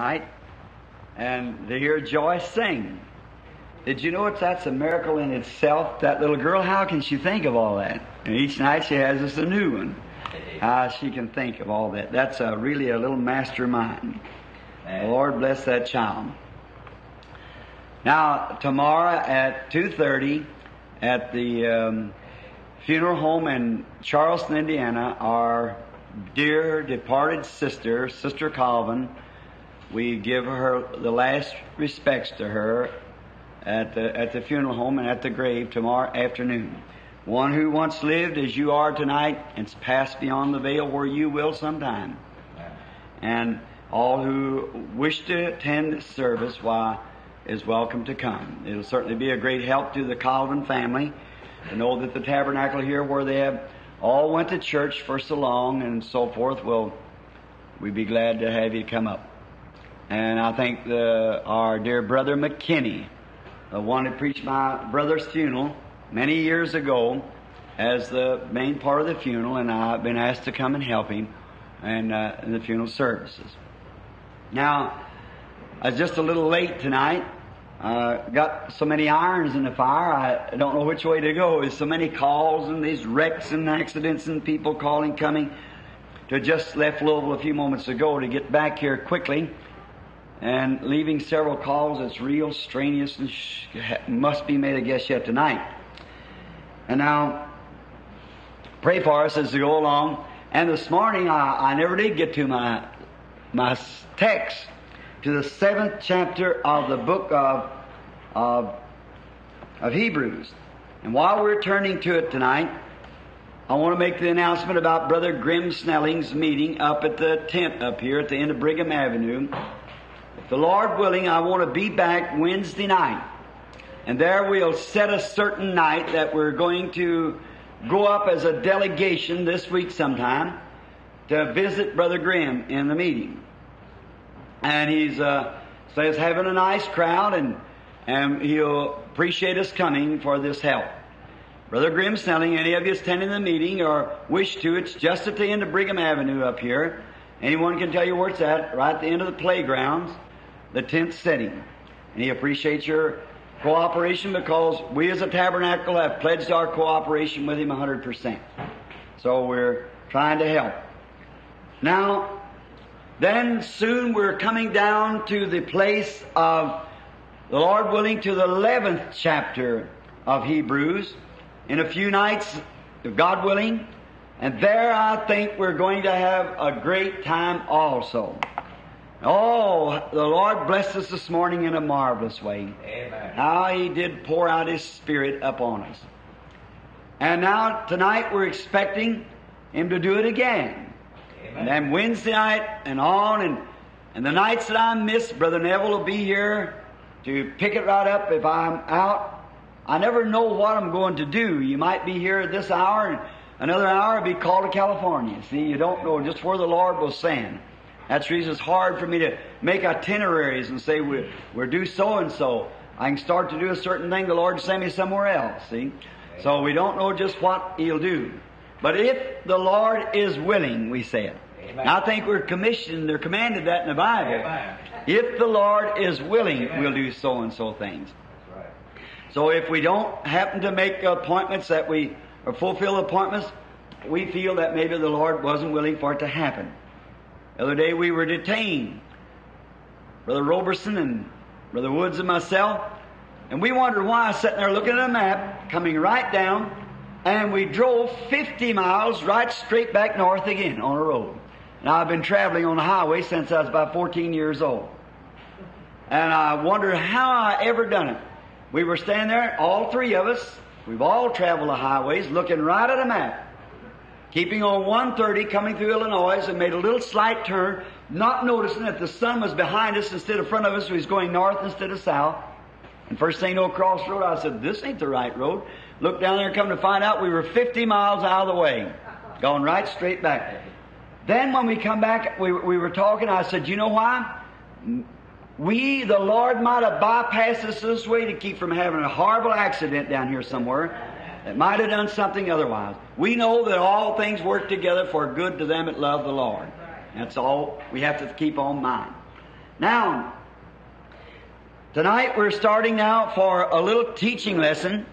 night and to hear Joyce sing. Did you know it's that's a miracle in itself? That little girl, how can she think of all that? And each night she has us a new one. How she can think of all that. That's a, really a little mastermind. The Lord bless that child. Now tomorrow at two thirty, at the um, funeral home in Charlestown, Indiana, our dear departed sister, Sister Calvin, we give her the last respects to her at the at the funeral home and at the grave tomorrow afternoon. One who once lived as you are tonight and's passed beyond the veil where you will sometime. And all who wish to attend this service, why, is welcome to come. It'll certainly be a great help to the Calvin family to know that the tabernacle here where they have all went to church for so long and so forth will we'd be glad to have you come up. And I think the, our dear brother McKinney, the one who preached my brother's funeral many years ago, as the main part of the funeral, and I've been asked to come and help him and uh, in the funeral services. Now, I was just a little late tonight. Uh, got so many irons in the fire, I don't know which way to go. There's so many calls and these wrecks and accidents and people calling, coming. To just left Louisville a few moments ago to get back here quickly and leaving several calls that's real strenuous and sh- must be made, I guess, yet tonight. And now, pray for us as we go along. And this morning, I, I never did get to my my text to the seventh chapter of the book of of, of Hebrews. And while we're turning to it tonight, I want to make the announcement about Brother Graham Snelling's meeting up at the tent up here at the end of Brigham Avenue. The Lord willing, I want to be back Wednesday night. And there we'll set a certain night that we're going to go up as a delegation this week sometime to visit Brother Graham in the meeting. And he's uh, says having a nice crowd and and he'll appreciate us coming for this help. Brother Graham Snelling, any of you attending the meeting or wish to, it's just at the end of Brigham Avenue up here. Anyone can tell you where it's at, right at the end of the playgrounds, the tent setting. And he appreciates your cooperation because we as a tabernacle have pledged our cooperation with him 100%. So we're trying to help. Now, then soon we're coming down to the place of, the Lord willing, to the 11th chapter of Hebrews in a few nights, if God willing. And there I think we're going to have a great time also. Oh, the Lord blessed us this morning in a marvelous way. Amen. How He did pour out His Spirit upon us. And now, tonight, we're expecting Him to do it again. Amen. And then Wednesday night and on, and, and the nights that I miss, Brother Neville will be here to pick it right up if I'm out. I never know what I'm going to do. You might be here at this hour, and another hour be called to California. See, you don't know just where the Lord will send. That's the reason it's hard for me to make itineraries and say we're, we're due so and so. I can start to do a certain thing, the Lord send me somewhere else, see? So we don't know just what He'll do. But if the Lord is willing, we said. Amen. I think we're commissioned, they're commanded that in the Bible. Amen. If the Lord is willing, Amen. we'll do so and so things. Right. So if we don't happen to make appointments that we, or fulfill appointments, we feel that maybe the Lord wasn't willing for it to happen. The other day we were detained. Brother Roberson and Brother Woods and myself, and we wondered why sitting there looking at a map, coming right down, and we drove 50 miles right straight back north again on a road. And I've been traveling on the highway since I was about 14 years old. And I wondered how I ever done it. We were standing there, all three of us, we've all traveled the highways, looking right at a map keeping on 130 coming through Illinois and made a little slight turn, not noticing that the sun was behind us instead of front of us, so he's going north instead of south. And first thing, no crossroad, I said, this ain't the right road. Looked down there and come to find out we were 50 miles out of the way, going right straight back. Then when we come back, we, we were talking, I said, you know why? We, the Lord might have bypassed us this way to keep from having a horrible accident down here somewhere that might have done something otherwise. We know that all things work together for good to them that love the Lord. That's all we have to keep on mind. Now, tonight we're starting now for a little teaching lesson,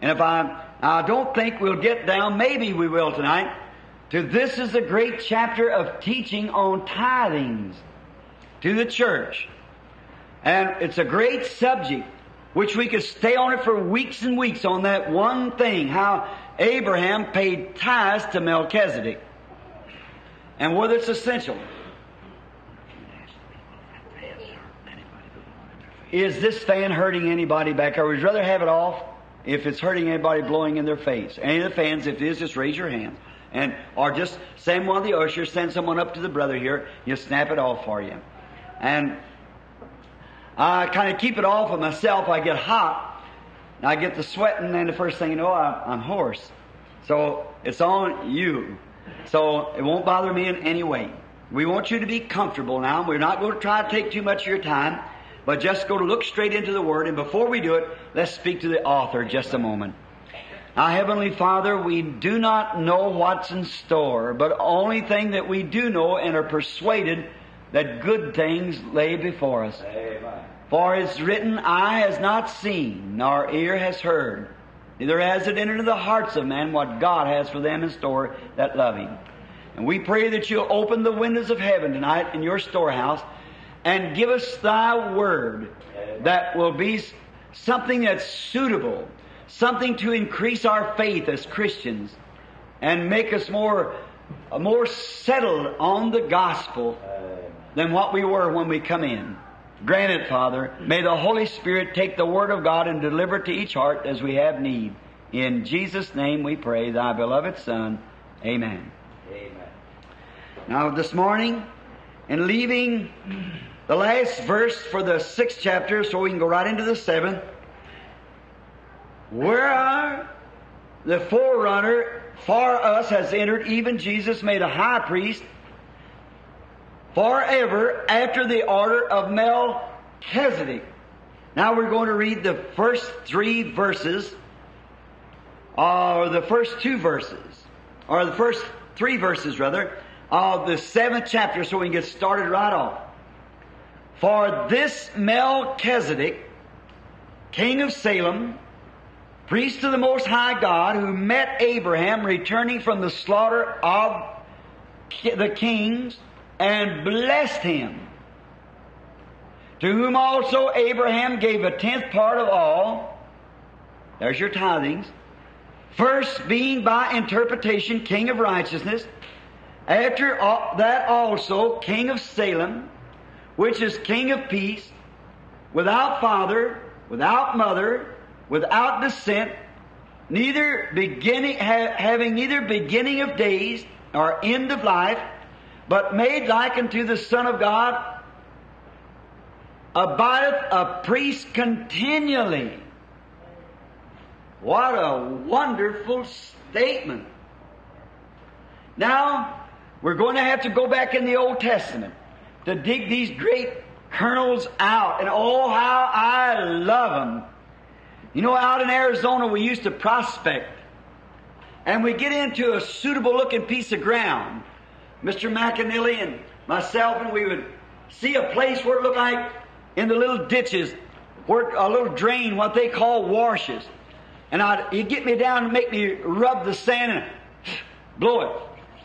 and if I, I don't think we'll get down, maybe we will tonight, to this is a great chapter of teaching on tithings to the church. And it's a great subject, which we could stay on it for weeks and weeks on that one thing, how Abraham paid tithes to Melchizedek. And whether it's essential. Is this fan hurting anybody back there? Would you rather have it off if it's hurting anybody blowing in their face? Any of the fans, if it is, just raise your hand. And, or just send one of the ushers, send someone up to the brother here, he'll snap it off for you. And I kind of keep it all for myself. I get hot, I get the sweating, and the first thing you know, I, I'm hoarse. So it's on you. So it won't bother me in any way. We want you to be comfortable now. We're not going to try to take too much of your time, but just go to look straight into the Word. And before we do it, let's speak to the author just a moment. Now, Heavenly Father, we do not know what's in store, but only thing that we do know and are persuaded that good things lay before us. Amen. For it's written, Eye has not seen, nor ear has heard, neither has it entered into the hearts of men what God has for them in store that love Him. And we pray that you'll open the windows of heaven tonight in your storehouse and give us thy word that will be something that's suitable, something to increase our faith as Christians and make us more, more settled on the gospel than what we were when we come in. Grant it, Father. May the Holy Spirit take the Word of God and deliver it to each heart as we have need. In Jesus' name we pray, thy beloved Son. Amen. Amen. Now, this morning, in leaving the last verse for the sixth chapter, so we can go right into the seventh, where are the forerunner for us has entered, even Jesus made a high priest forever after the order of Melchizedek. Now we're going to read the first three verses, or the first two verses, or the first three verses rather, of the seventh chapter so we can get started right off. For this Melchizedek, king of Salem, priest of the Most High God, who met Abraham returning from the slaughter of the kings, and blessed him. To whom also Abraham gave a tenth part of all. There's your tithings. First being by interpretation king of righteousness. After that also king of Salem, which is king of peace, without father, without mother, without descent, neither beginning, ha- having neither beginning of days nor end of life, but made like unto the Son of God, abideth a priest continually. What a wonderful statement. Now, we're going to have to go back in the Old Testament to dig these great kernels out, and oh, how I love them. You know, out in Arizona, we used to prospect, and we get into a suitable looking piece of ground. Mr. McAnally and myself, and we would see a place where it looked like in the little ditches, where a little drain, what they call washes. And I'd, he'd get me down and make me rub the sand and blow it.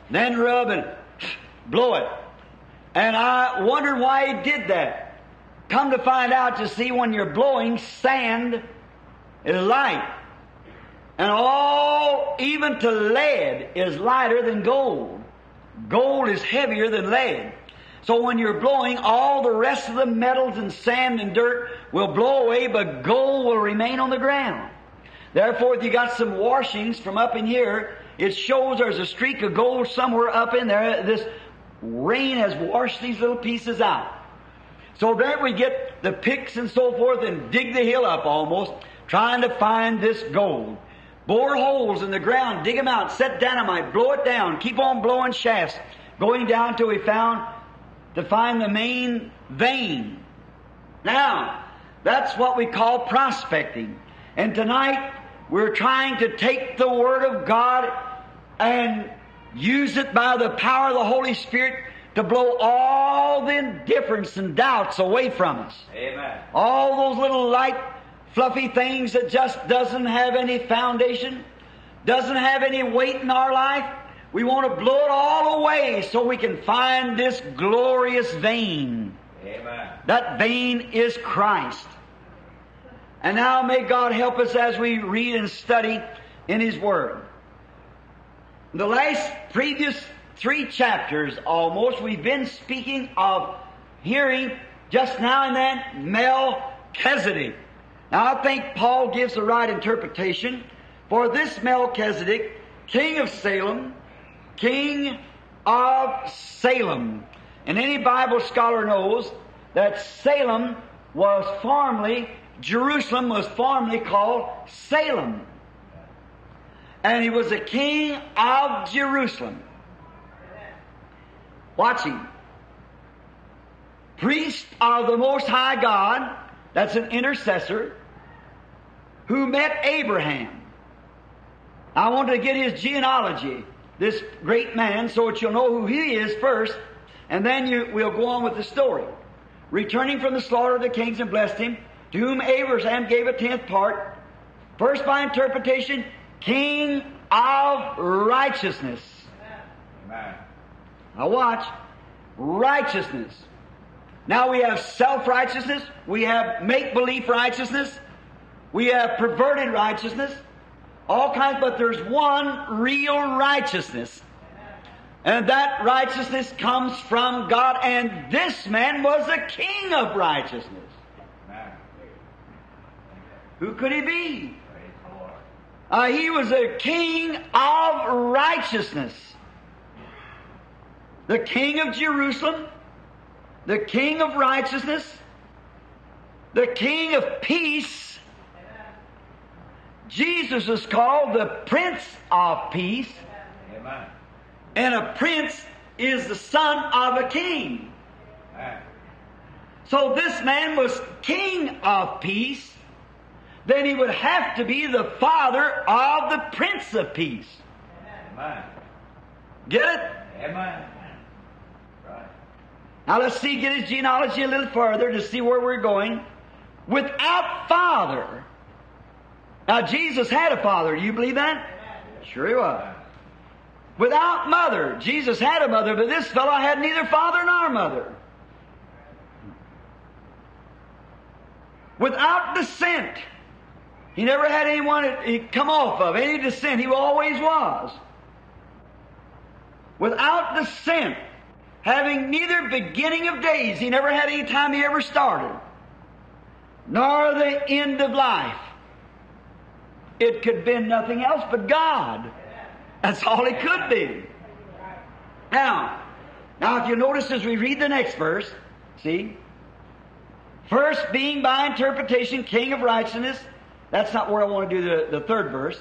Then rub and blow it. And I wondered why he did that. Come to find out to see when you're blowing, sand is light. And all, even to lead, is lighter than gold. Gold is heavier than lead. So when you're blowing, all the rest of the metals and sand and dirt will blow away, but gold will remain on the ground. Therefore, if you got some washings from up in here, it shows there's a streak of gold somewhere up in there. This rain has washed these little pieces out. So then we get the picks and so forth and dig the hill up almost, trying to find this gold. Bore holes in the ground, dig them out, set dynamite, blow it down, keep on blowing shafts, going down till we found to find the main vein. Now, that's what we call prospecting. And tonight, we're trying to take the Word of God and use it by the power of the Holy Spirit to blow all the indifference and doubts away from us. Amen. All those little light, fluffy things that just doesn't have any foundation, doesn't have any weight in our life. We want to blow it all away so we can find this glorious vein. Amen. That vein is Christ. And now may God help us as we read and study in His Word. The last previous three chapters almost, we've been speaking of hearing just now and then Melchizedek. Now I think Paul gives the right interpretation for this Melchizedek, king of Salem, king of Salem. And any Bible scholar knows that Salem was formerly, Jerusalem was formerly called Salem. And he was a king of Jerusalem. Watching. Priest of the Most High God, that's an intercessor, who met Abraham. I wanted to get his genealogy, this great man, so that you'll know who he is first, and then you, we'll go on with the story. Returning from the slaughter of the kings and blessed him, to whom Abraham gave a tenth part, first by interpretation, king of righteousness. Amen. Now watch. Righteousness. Now we have self-righteousness. We have make-believe righteousness. We have perverted righteousness. All kinds, but there's one real righteousness. And that righteousness comes from God. And this man was a king of righteousness. Who could he be? Uh, he was a king of righteousness. The king of Jerusalem, the king of righteousness, the king of peace. Jesus is called the Prince of Peace, Amen. and a prince is the son of a king. Amen. So this man was king of peace, then he would have to be the father of the Prince of Peace. Amen. Get it? Amen. Right. Now let's see, get his genealogy a little further to see where we're going. Without father. Now Jesus had a father. Do you believe that? Sure he was. Without mother. Jesus had a mother, but this fellow had neither father nor mother. Without descent. He never had anyone he come off of, any descent. He always was. Without descent, having neither beginning of days, he never had any time he ever started, nor the end of life. It could be nothing else but God. That's all it could be. Now, now if you notice as we read the next verse, see, first being by interpretation king of righteousness, that's not where I want to do the, the third verse,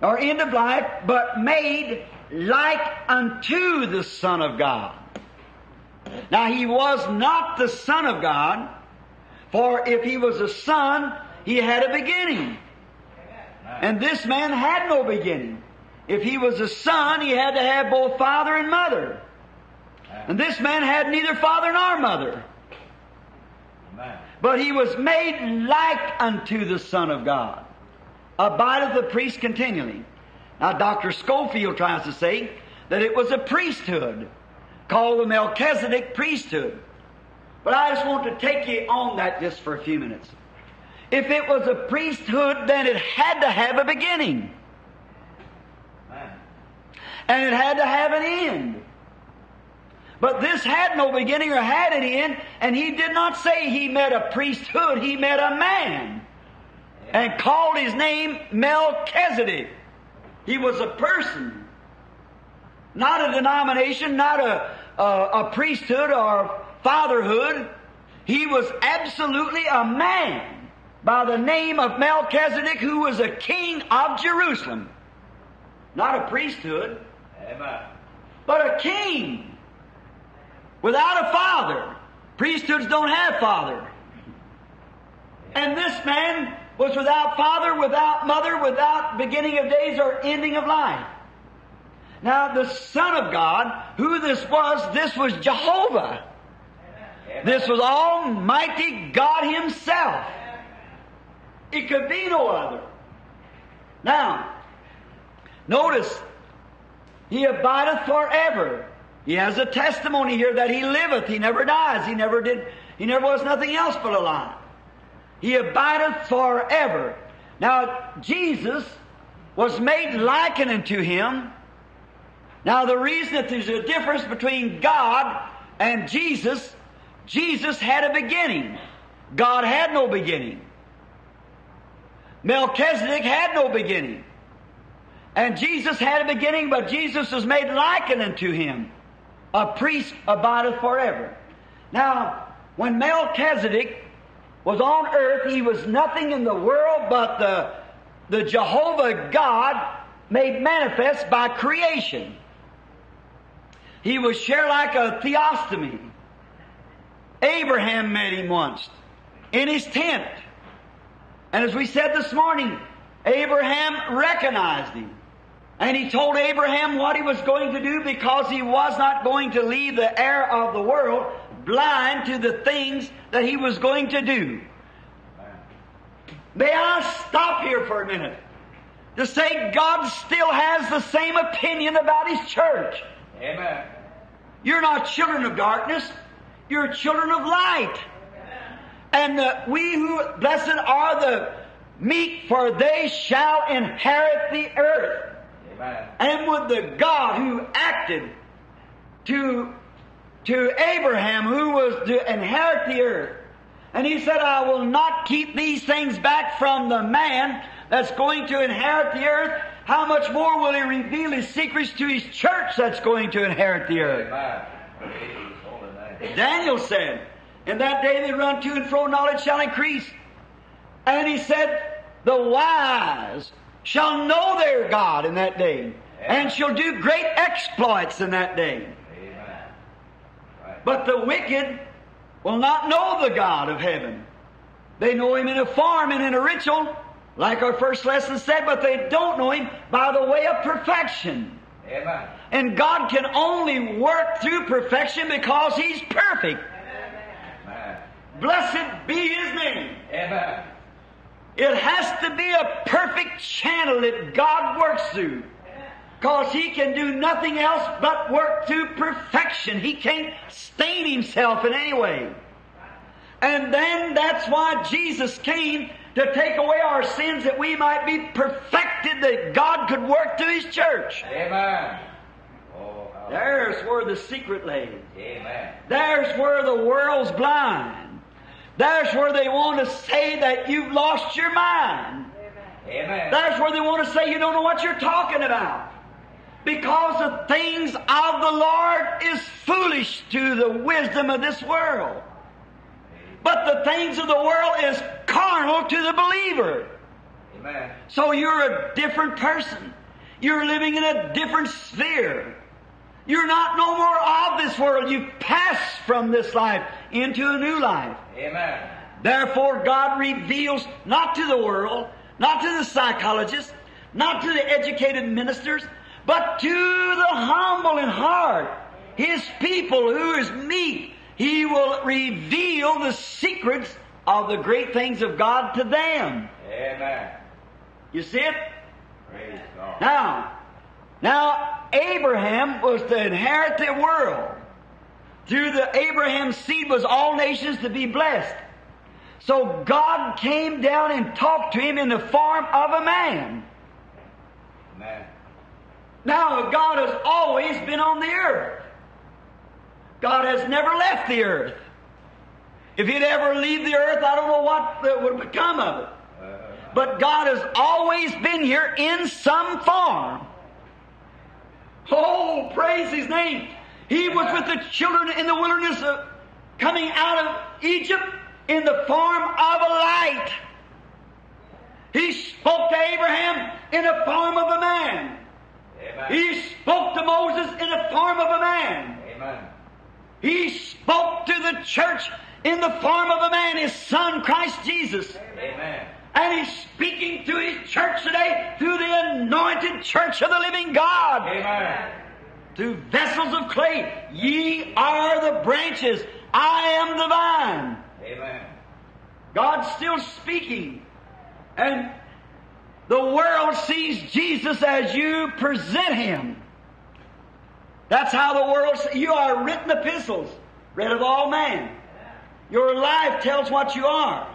or end of life, but made like unto the Son of God. Now he was not the Son of God, for if he was a son, he had a beginning. And this man had no beginning. If he was a son, he had to have both father and mother. And this man had neither father nor mother. But he was made like unto the Son of God. Abideth the priest continually. Now, Dr. Scofield tries to say that it was a priesthood called the Melchizedek priesthood. But I just want to take you on that just for a few minutes. If it was a priesthood, then it had to have a beginning. And it had to have an end. But this had no beginning or had an end, and he did not say he met a priesthood, he met a man. And called his name Melchizedek. He was a person. Not a denomination, not a, a, a priesthood or fatherhood. He was absolutely a man by the name of Melchizedek, who was a king of Jerusalem. Not a priesthood, Amen. but a king without a father. Priesthoods don't have father. And this man was without father, without mother, without beginning of days or ending of life. Now, the Son of God, who this was, this was Jehovah. This was Almighty God Himself. It could be no other. Now, notice, He abideth forever. He has a testimony here that He liveth. He never dies. He never did, He never was nothing else but alive. He abideth forever. Now, Jesus was made likened unto Him. Now, the reason that there's a difference between God and Jesus, Jesus had a beginning. God had no beginning. Melchizedek had no beginning. And Jesus had a beginning, but Jesus was made likened unto him. A priest abideth forever. Now, when Melchizedek was on earth, he was nothing in the world but the, the Jehovah God made manifest by creation. He was share like a theophany. Abraham met him once in his tent. And as we said this morning, Abraham recognized him. And he told Abraham what he was going to do because he was not going to leave the heir of the world blind to the things that he was going to do. May I stop here for a minute to say God still has the same opinion about His church. Amen. You're not children of darkness, you're children of light. And uh, we who, blessed are the meek, for they shall inherit the earth. Amen. And with the God who acted to, to Abraham, who was to inherit the earth, and he said, I will not keep these things back from the man that's going to inherit the earth. How much more will he reveal his secrets to his church that's going to inherit the earth? Amen. Praise his holy name. Daniel said, In that day they run to and fro, knowledge shall increase. And he said, The wise shall know their God in that day, and shall do great exploits in that day. Right. But the wicked will not know the God of heaven. They know Him in a form and in a ritual, like our first lesson said, but they don't know Him by the way of perfection. Amen. And God can only work through perfection because He's perfect. Blessed be His name. Amen. It has to be a perfect channel that God works through. Because He can do nothing else but work to perfection. He can't stain Himself in any way. And then that's why Jesus came to take away our sins that we might be perfected, that God could work through His church. Amen. Oh. There's where the secret lays. Amen. There's where the world's blind. There's where they want to say that you've lost your mind. Amen. That's where they want to say you don't know what you're talking about. Because the things of the Lord is foolish to the wisdom of this world. But the things of the world is carnal to the believer. Amen. So you're a different person. You're living in a different sphere. You're not no more of this world. You've passed from this life into a new life. Amen. Therefore, God reveals not to the world, not to the psychologists, not to the educated ministers, but to the humble in heart, His people who is meek. He will reveal the secrets of the great things of God to them. Amen. You see it? Praise God. Now, now Abraham was to inherit the world. Through the Abraham seed was all nations to be blessed. So God came down and talked to him in the form of a man. Amen. Now God has always been on the earth. God has never left the earth. If he'd ever leave the earth, I don't know what would become of it. Uh, But God has always been here in some form. Oh, praise His name. He was with the children in the wilderness of coming out of Egypt in the form of a light. He spoke to Abraham in the form of a man. Amen. He spoke to Moses in the form of a man. Amen. He spoke to the church in the form of a man, his son Christ Jesus. Amen. And He's speaking to His church today through the anointed church of the living God. Amen. Through vessels of clay. Ye are the branches. I am the vine. Amen. God's still speaking. And the world sees Jesus as you present Him. That's how the world, sees. you are written epistles, read of all men. Your life tells what you are.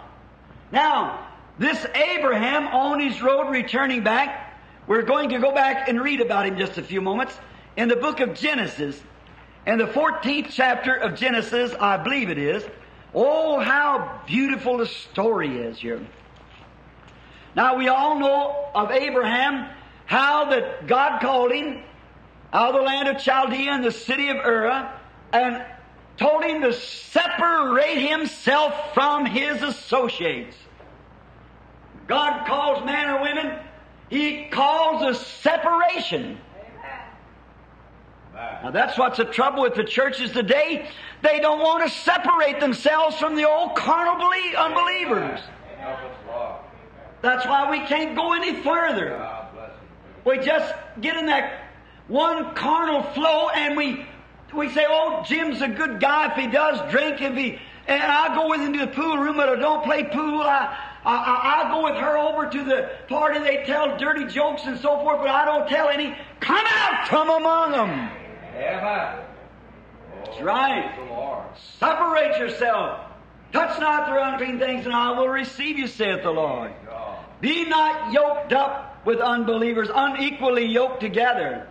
Now, this Abraham on his road returning back, we're going to go back and read about him just a few moments in the book of Genesis. In the 14th chapter of Genesis, I believe it is. Oh, how beautiful the story is here. Now, we all know of Abraham, how that God called him out of the land of Chaldea in the city of Ur and told him to separate himself from his associates. God calls man or women, He calls a separation. Now that's what's the trouble with the churches today. They don't want to separate themselves from the old carnal belie- unbelievers. That's why we can't go any further. We just get in that one carnal flow and we we say, oh, Jim's a good guy if he does drink, if he and I'll go with him to the pool room, but I don't play pool. I, I, I I'll go with her over to the party. They tell dirty jokes and so forth, but I don't tell any. Come out from among them. Amen. That's right. Separate yourself. Touch not the unclean things, and I will receive you, saith the Lord. Be not yoked up with unbelievers, unequally yoked together.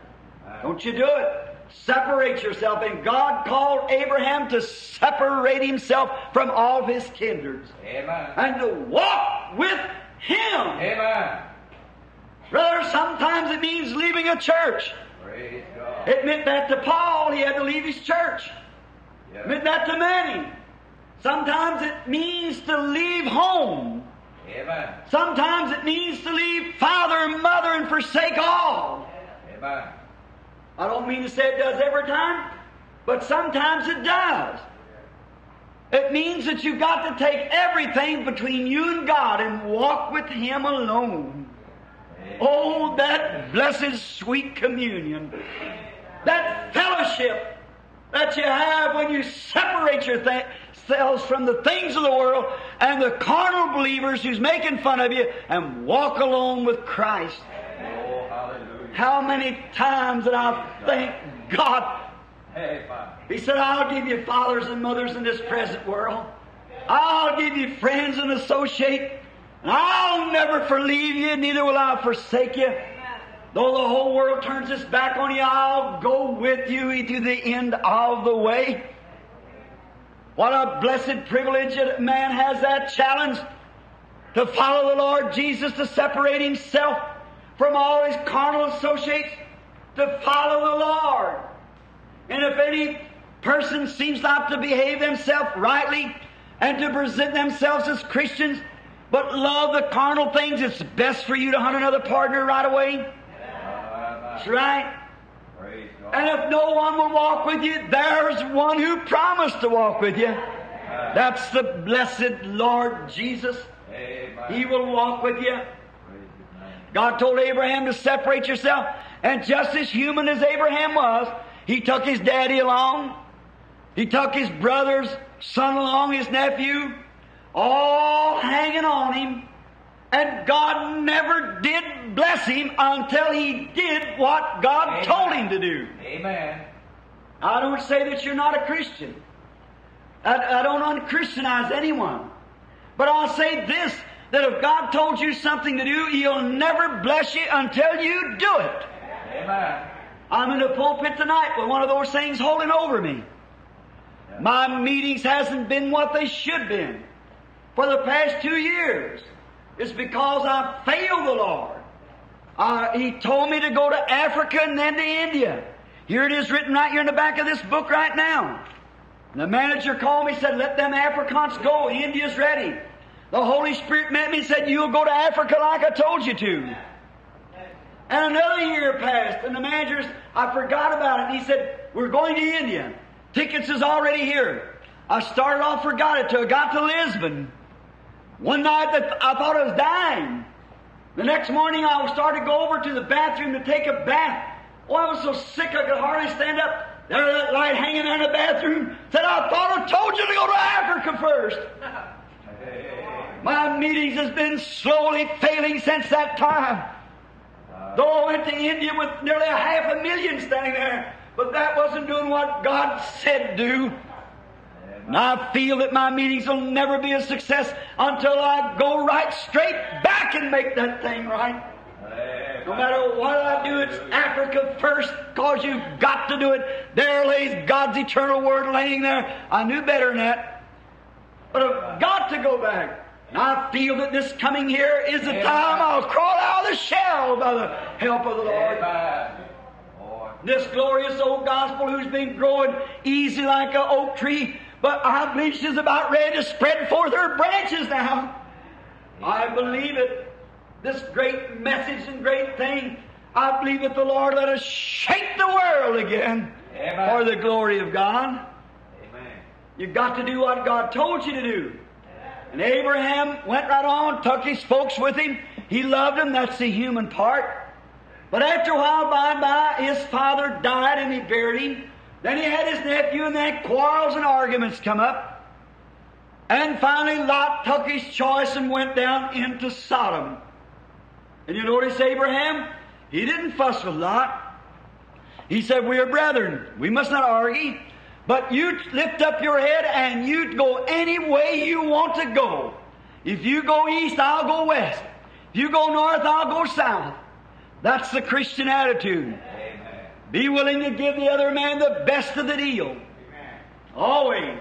Don't you do it. Separate yourself. And God called Abraham to separate himself from all of his kindreds Amen. and to walk with him. Amen. Brother, sometimes it means leaving a church. Praise God. It meant that to Paul, he had to leave his church. It meant that to many. Sometimes it means to leave home. Amen. Sometimes it means to leave father and mother and forsake all. Amen. I don't mean to say it does every time, but sometimes it does. It means that you've got to take everything between you and God and walk with Him alone. Oh, that blessed sweet communion. That fellowship that you have when you separate yourselves from the things of the world and the carnal believers who's making fun of you and walk alone with Christ. Oh. How many times did I thank God? He said, I'll give you fathers and mothers in this present world. I'll give you friends and associate. And I'll never forleave you, neither will I forsake you. Though the whole world turns its back on you, I'll go with you to the end of the way. What a blessed privilege that man has that challenge to follow the Lord Jesus, to separate himself from all his carnal associates, to follow the Lord. And if any person seems not to behave themselves rightly and to present themselves as Christians, but love the carnal things, it's best for you to hunt another partner right away. That's right. And if no one will walk with you, there's one who promised to walk with you. That's the blessed Lord Jesus. He will walk with you. Praise His name. God told Abraham to separate yourself. And just as human as Abraham was, he took his daddy along. He took his brother's son along, his nephew, all hanging on him. And God never did bless him until he did what God Amen. told him to do. Amen. I don't say that you're not a Christian. I, I don't unchristianize anyone. But I'll say this, that if God told you something to do, He'll never bless you until you do it. Amen. I'm in the pulpit tonight with one of those things holding over me. My meetings hasn't been what they should been for the past two years. It's because I failed the Lord. Uh, he told me to go to Africa and then to India. Here it is written right here in the back of this book right now. And the manager called me and said, let them Africans go. India's ready. The Holy Spirit met me and said, you'll go to Africa like I told you to. And another year passed, and the managers, I forgot about it. And he said, We're going to India. Tickets is already here. I started off, forgot it till I got to Lisbon. One night that I thought I was dying. The next morning I started to go over to the bathroom to take a bath. Oh, I was so sick I could hardly stand up. There that light hanging in the bathroom said, I thought I told you to go to Africa first. My meetings has been slowly failing since that time. Though I went to India with nearly a half a million standing there, but that wasn't doing what God said to do. And I feel that my meetings will never be a success until I go right straight back and make that thing right. No matter what I do, it's Africa first, cause you've got to do it. There lays God's eternal word laying there. I knew better than that. But I've got to go back. And I feel that this coming here is the time I'll crawl out of the shell by the help of the. Lord. This glorious old gospel who's been growing easy like an oak tree, but I believe she's about ready to spread forth her branches now. I believe it. This great message and great thing, I believe that the Lord let us shake the world again Amen. for the glory of God. Amen. You've got to do what God told you to do. And Abraham went right on, took his folks with him. He loved them, that's the human part. But after a while, by and by, his father died and he buried him. Then he had his nephew, and then quarrels and arguments come up. And finally, Lot took his choice and went down into Sodom. And you notice Abraham? He didn't fuss with Lot. He said, We are brethren. We must not argue. But you lift up your head and you go any way you want to go. If you go east, I'll go west. If you go north, I'll go south. That's the Christian attitude. Amen. Be willing to give the other man the best of the deal. Amen. Always.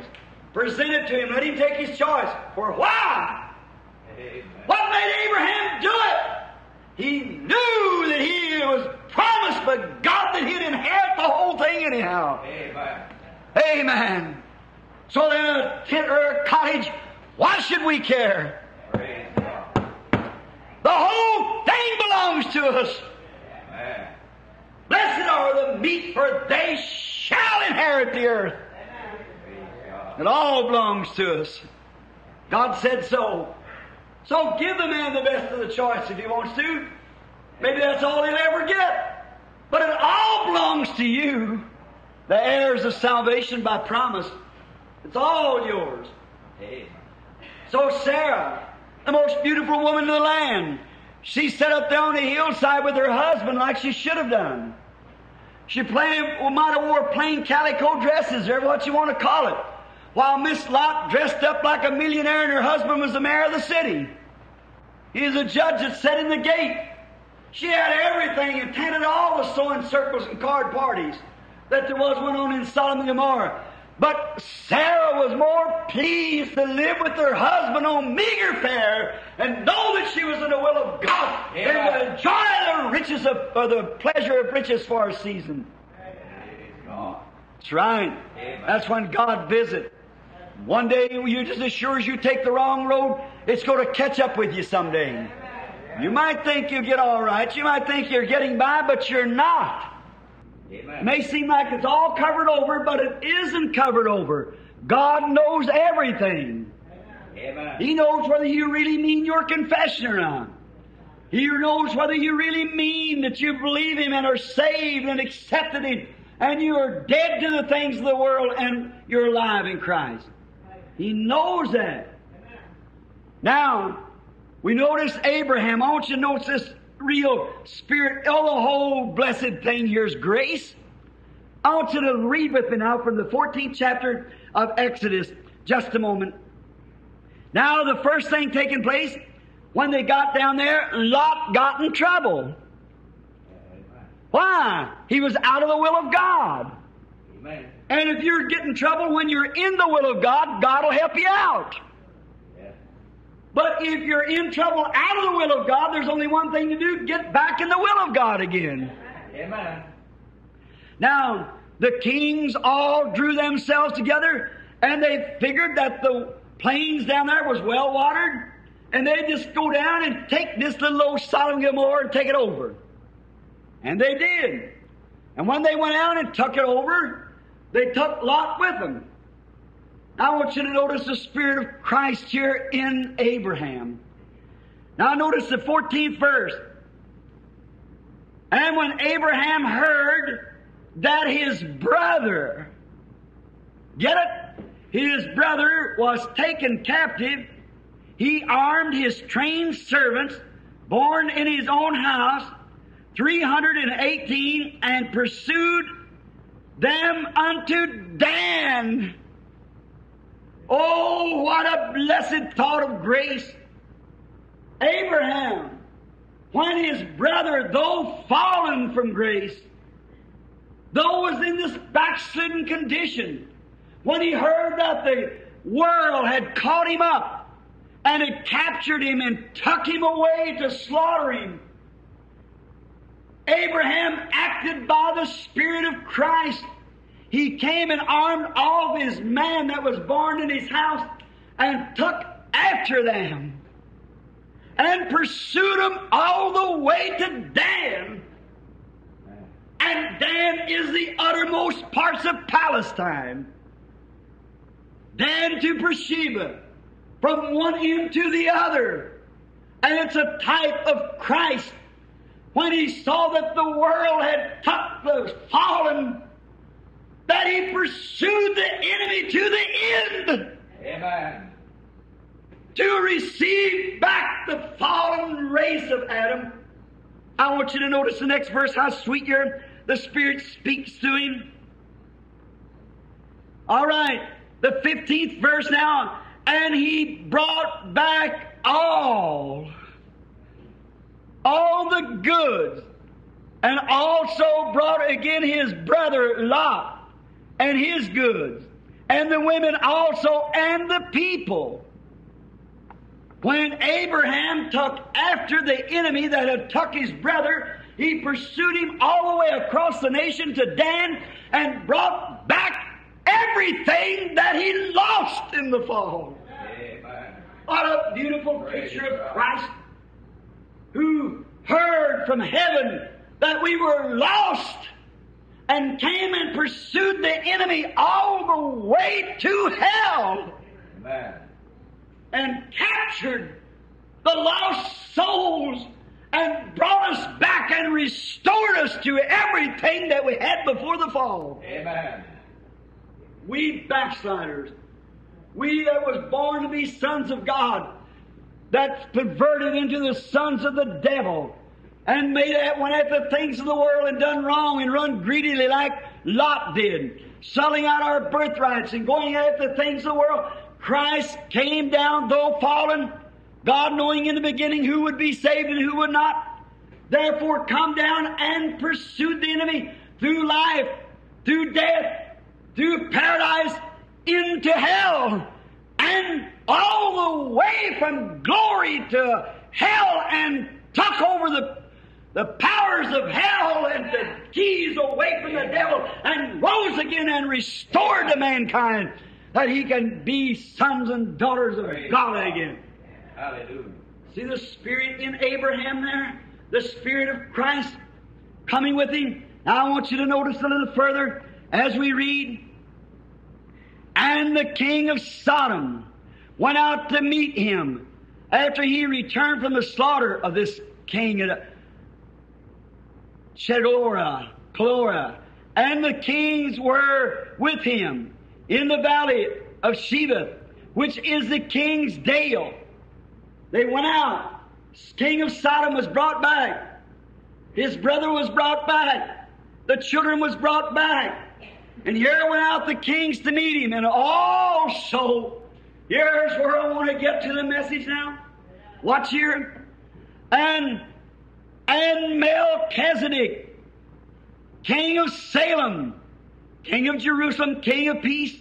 Present it to him. Let him take his choice. For why? Amen. What made Abraham do it? He knew that he was promised by God that he'd inherit the whole thing anyhow. Amen. Amen. So then a tent or a cottage, why should we care? The whole thing belongs to us. Amen. Blessed are the meek, for they shall inherit the earth. God. It all belongs to us. God said so. So give the man the best of the choice if he wants to. Maybe that's all he'll ever get. But it all belongs to you. The heirs of salvation by promise. It's all yours. Amen. So Sarah, the most beautiful woman in the land, she sat up there on the hillside with her husband like she should have done. She plain, might have wore plain calico dresses, or what you want to call it, while Miss Lot dressed up like a millionaire and her husband was the mayor of the city. He was a judge that sat in the gate. She had everything and attended all the sewing circles and card parties that there was went on in Sodom and Gomorrah. But Sarah was more pleased to live with her husband on meager fare and know that she was in the will of God Amen. and to enjoy the riches of, or the pleasure of riches for a season. That's right. Amen. That's when God visit. One day, you just as sure as you take the wrong road, it's going to catch up with you someday. You might think you get all right. You might think you're getting by, but you're not. It Amen. may seem like it's all covered over, but it isn't covered over. God knows everything. Amen. He knows whether you really mean your confession or not. He knows whether you really mean that you believe Him and are saved and accepted Him and you are dead to the things of the world and you're alive in Christ. He knows that. Now, we notice Abraham. I want you to notice this real spirit. Oh, the whole blessed thing here is grace. I want you to read with me now from the 14th chapter of Exodus. Just a moment. Now, the first thing taking place, when they got down there, Lot got in trouble. Why? He was out of the will of God. Amen. And if you're getting trouble when you're in the will of God, God will help you out. But if you're in trouble out of the will of God, there's only one thing to do get back in the will of God again. Amen. Now, the kings all drew themselves together and they figured that the plains down there was well watered and they'd just go down and take this little old Sodom and Gomorrah and take it over. And they did. And when they went out and took it over, they took Lot with them. I want you to notice the Spirit of Christ here in Abraham. Now notice the 14th verse. And when Abraham heard that his brother, get it? His brother was taken captive, he armed his trained servants, born in his own house, 318, and pursued them unto Dan. Oh, what a blessed thought of grace. Abraham, when his brother, though fallen from grace, though was in this backslidden condition, when he heard that the world had caught him up and had captured him and took him away to slaughter him, Abraham acted by the Spirit of Christ. He came and armed all his men that was born in his house and took after them and pursued them all the way to Dan. And Dan is the uttermost parts of Palestine. Dan to Beersheba, from one end to the other. And it's a type of Christ when he saw that the world had took the fallen, that he pursued the enemy to the end Amen. to receive back the fallen race of Adam. I want you to notice the next verse, how sweet your the Spirit speaks to him. All right, the 15th verse now. And he brought back all, all the goods, and also brought again his brother Lot and his goods, and the women also, and the people. When Abraham took after the enemy that had took his brother, he pursued him all the way across the nation to Dan and brought back everything that he lost in the fall. Amen. What a beautiful Praise picture of. Christ who heard from heaven that we were lost and came and pursued the enemy all the way to hell Amen. and captured the lost souls and brought us back and restored us to everything that we had before the fall. Amen. We backsliders, we that was born to be sons of God, that's converted into the sons of the devil, and made that went after the things of the world and done wrong and run greedily like Lot did, selling out our birthrights and going after the things of the world. Christ came down, though fallen, God knowing in the beginning who would be saved and who would not. Therefore, come down and pursued the enemy through life, through death, through paradise, into hell, and all the way from glory to hell, and took over the, the powers of hell and the keys away from the devil, and rose again and restored to mankind that he can be sons and daughters of God again. Hallelujah. See the Spirit in Abraham there? The Spirit of Christ coming with him. Now I want you to notice a little further as we read. And the king of Sodom went out to meet him after he returned from the slaughter of this king Chedorah, Chlorah. And the kings were with him in the valley of Sheba, which is the king's dale. They went out. King of Sodom was brought back. His brother was brought back. The children was brought back. And here went out the kings to meet him. And also, here's where I want to get to the message now. Watch here. And and Melchizedek, king of Salem, king of Jerusalem, king of peace,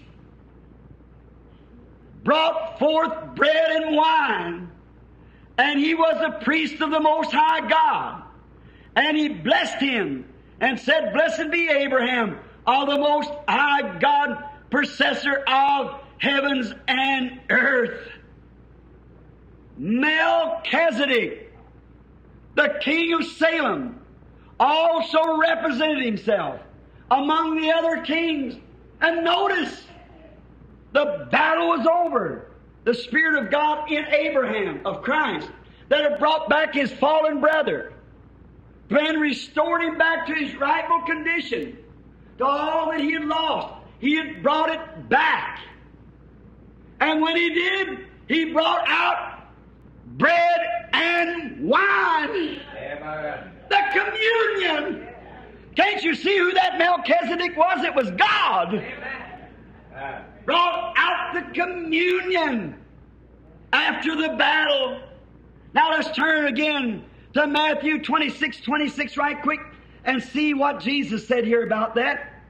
brought forth bread and wine and he was a priest of the Most High God. And he blessed him and said, Blessed be Abraham of the Most High God, possessor of heavens and earth. Melchizedek, the king of Salem, also represented himself among the other kings. And notice, The battle was over. The Spirit of God in Abraham, of Christ, that had brought back his fallen brother, then restored him back to his rightful condition, to all that he had lost. He had brought it back. And when he did, he brought out bread and wine. The communion. Can't you see who that Melchizedek was? It was God. Brought out the communion after the battle. Now let's turn again to Matthew 26, 26 right quick and see what Jesus said here about that.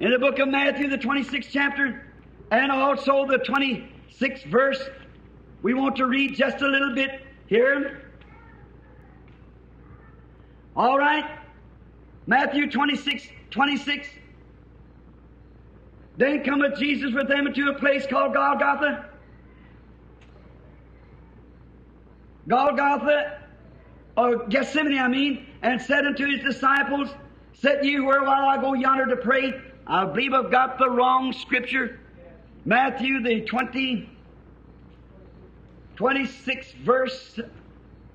In the book of Matthew, the 26th chapter, and also the 26th verse, we want to read just a little bit here. All right. Matthew 26, 26. Then cometh Jesus with them into a place called Golgotha. Golgotha, or Gethsemane, I mean, and said unto his disciples, Sit ye where while I go yonder to pray. I believe I've got the wrong scripture. Matthew, the 20, 26th verse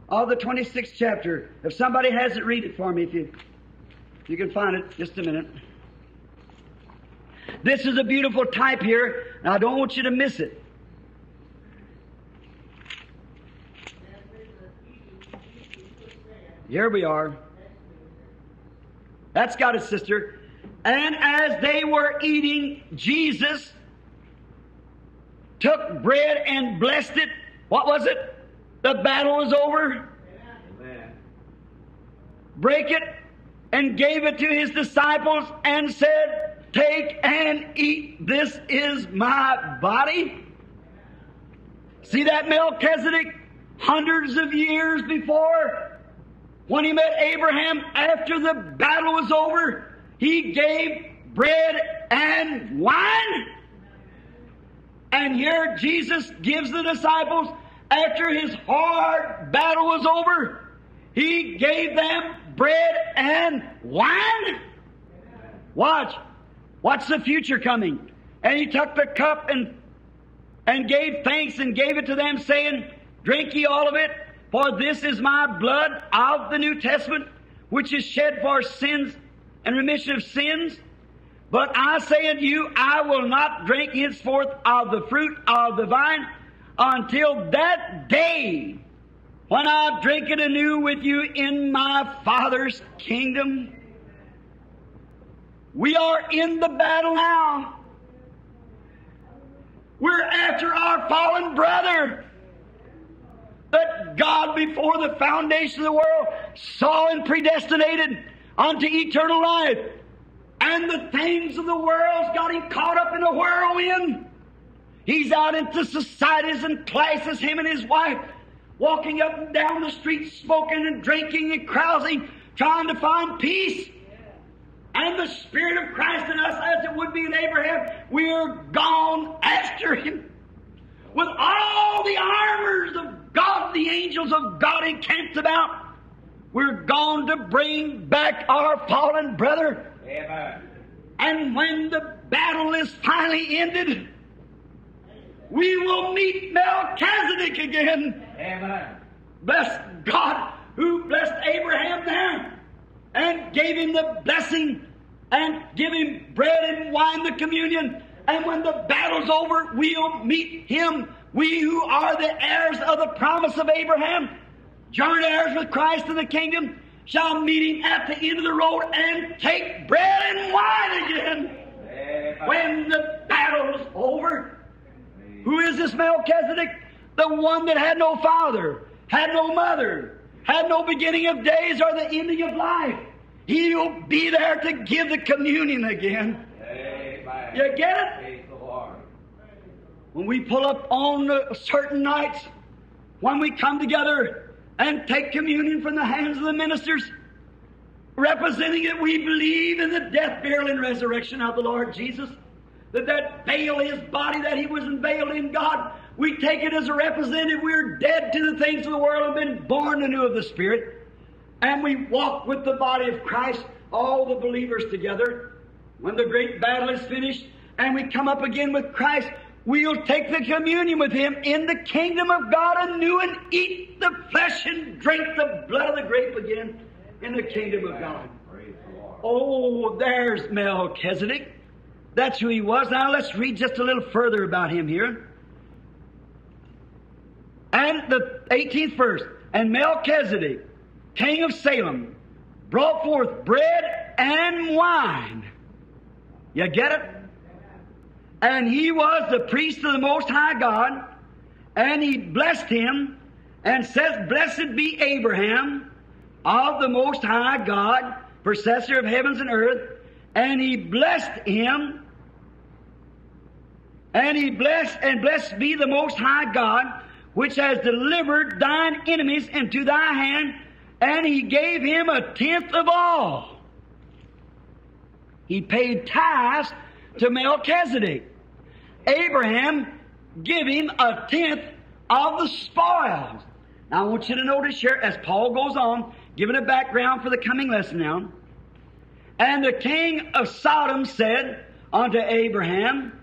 of the 26th chapter. If somebody has it, read it for me if you, if you can find it. Just a minute. This is a beautiful type here, and I don't want you to miss it. Here we are. That's got it, sister. And as they were eating, Jesus took bread and blessed it. What was it? The battle was over. Amen. Break it and gave it to his disciples and said, Take and eat. This is my body. See that Melchizedek hundreds of years before when he met Abraham after the battle was over, he gave bread and wine. And here Jesus gives the disciples, after his hard battle was over, he gave them bread and wine. Watch. What's the future coming? And he took the cup and and gave thanks and gave it to them, saying, Drink ye all of it, for this is my blood of the New Testament, which is shed for sins and remission of sins. But I say unto you, I will not drink henceforth of the fruit of the vine until that day when I drink it anew with you in my Father's kingdom. We are in the battle now. We're after our fallen brother that God before the foundation of the world saw and predestinated unto eternal life. And the things of the world's got him caught up in a whirlwind. He's out into societies and classes, him and his wife, walking up and down the street, smoking and drinking and carousing, trying to find peace. And the Spirit of Christ in us, as it would be in Abraham, we're gone after him. With all the armors of God, the angels of God encamped about, we're gone to bring back our fallen brother. Amen. And when the battle is finally ended, we will meet Melchizedek again. Amen. Bless God who blessed Abraham there and gave him the blessing and give him bread and wine, the communion. And when the battle's over, we'll meet him. We who are the heirs of the promise of Abraham, joint heirs with Christ in the kingdom, shall meet him at the end of the road and take bread and wine again. When the battle's over, who is this Melchizedek? The one that had no father, had no mother, had no beginning of days or the ending of life. He'll be there to give the communion again. Amen. You get it? Praise the Lord. When we pull up on certain nights, when we come together and take communion from the hands of the ministers, representing that we believe in the death, burial, and resurrection of the Lord Jesus, that that veil, his body, that he was unveiled in God, we take it as a representative. We're dead to the things of the world and been born anew of the Spirit. And we walk with the body of Christ, all the believers together. When the great battle is finished and we come up again with Christ, we'll take the communion with Him in the kingdom of God anew and eat the flesh and drink the blood of the grape again in the kingdom of God. Oh, there's Melchizedek. That's who he was. Now let's read just a little further about him here. And the 18th verse. And Melchizedek, king of Salem, brought forth bread and wine. You get it? And he was the priest of the Most High God, and he blessed him, and says, Blessed be Abraham of the Most High God, possessor of heavens and earth, and he blessed him, and he blessed, and blessed be the Most High God, which has delivered thine enemies into thy hand, and he gave him a tenth of all. He paid tithes to Melchizedek. Abraham give him a tenth of the spoils. Now I want you to notice here, as Paul goes on, giving a background for the coming lesson now. And the king of Sodom said unto Abraham,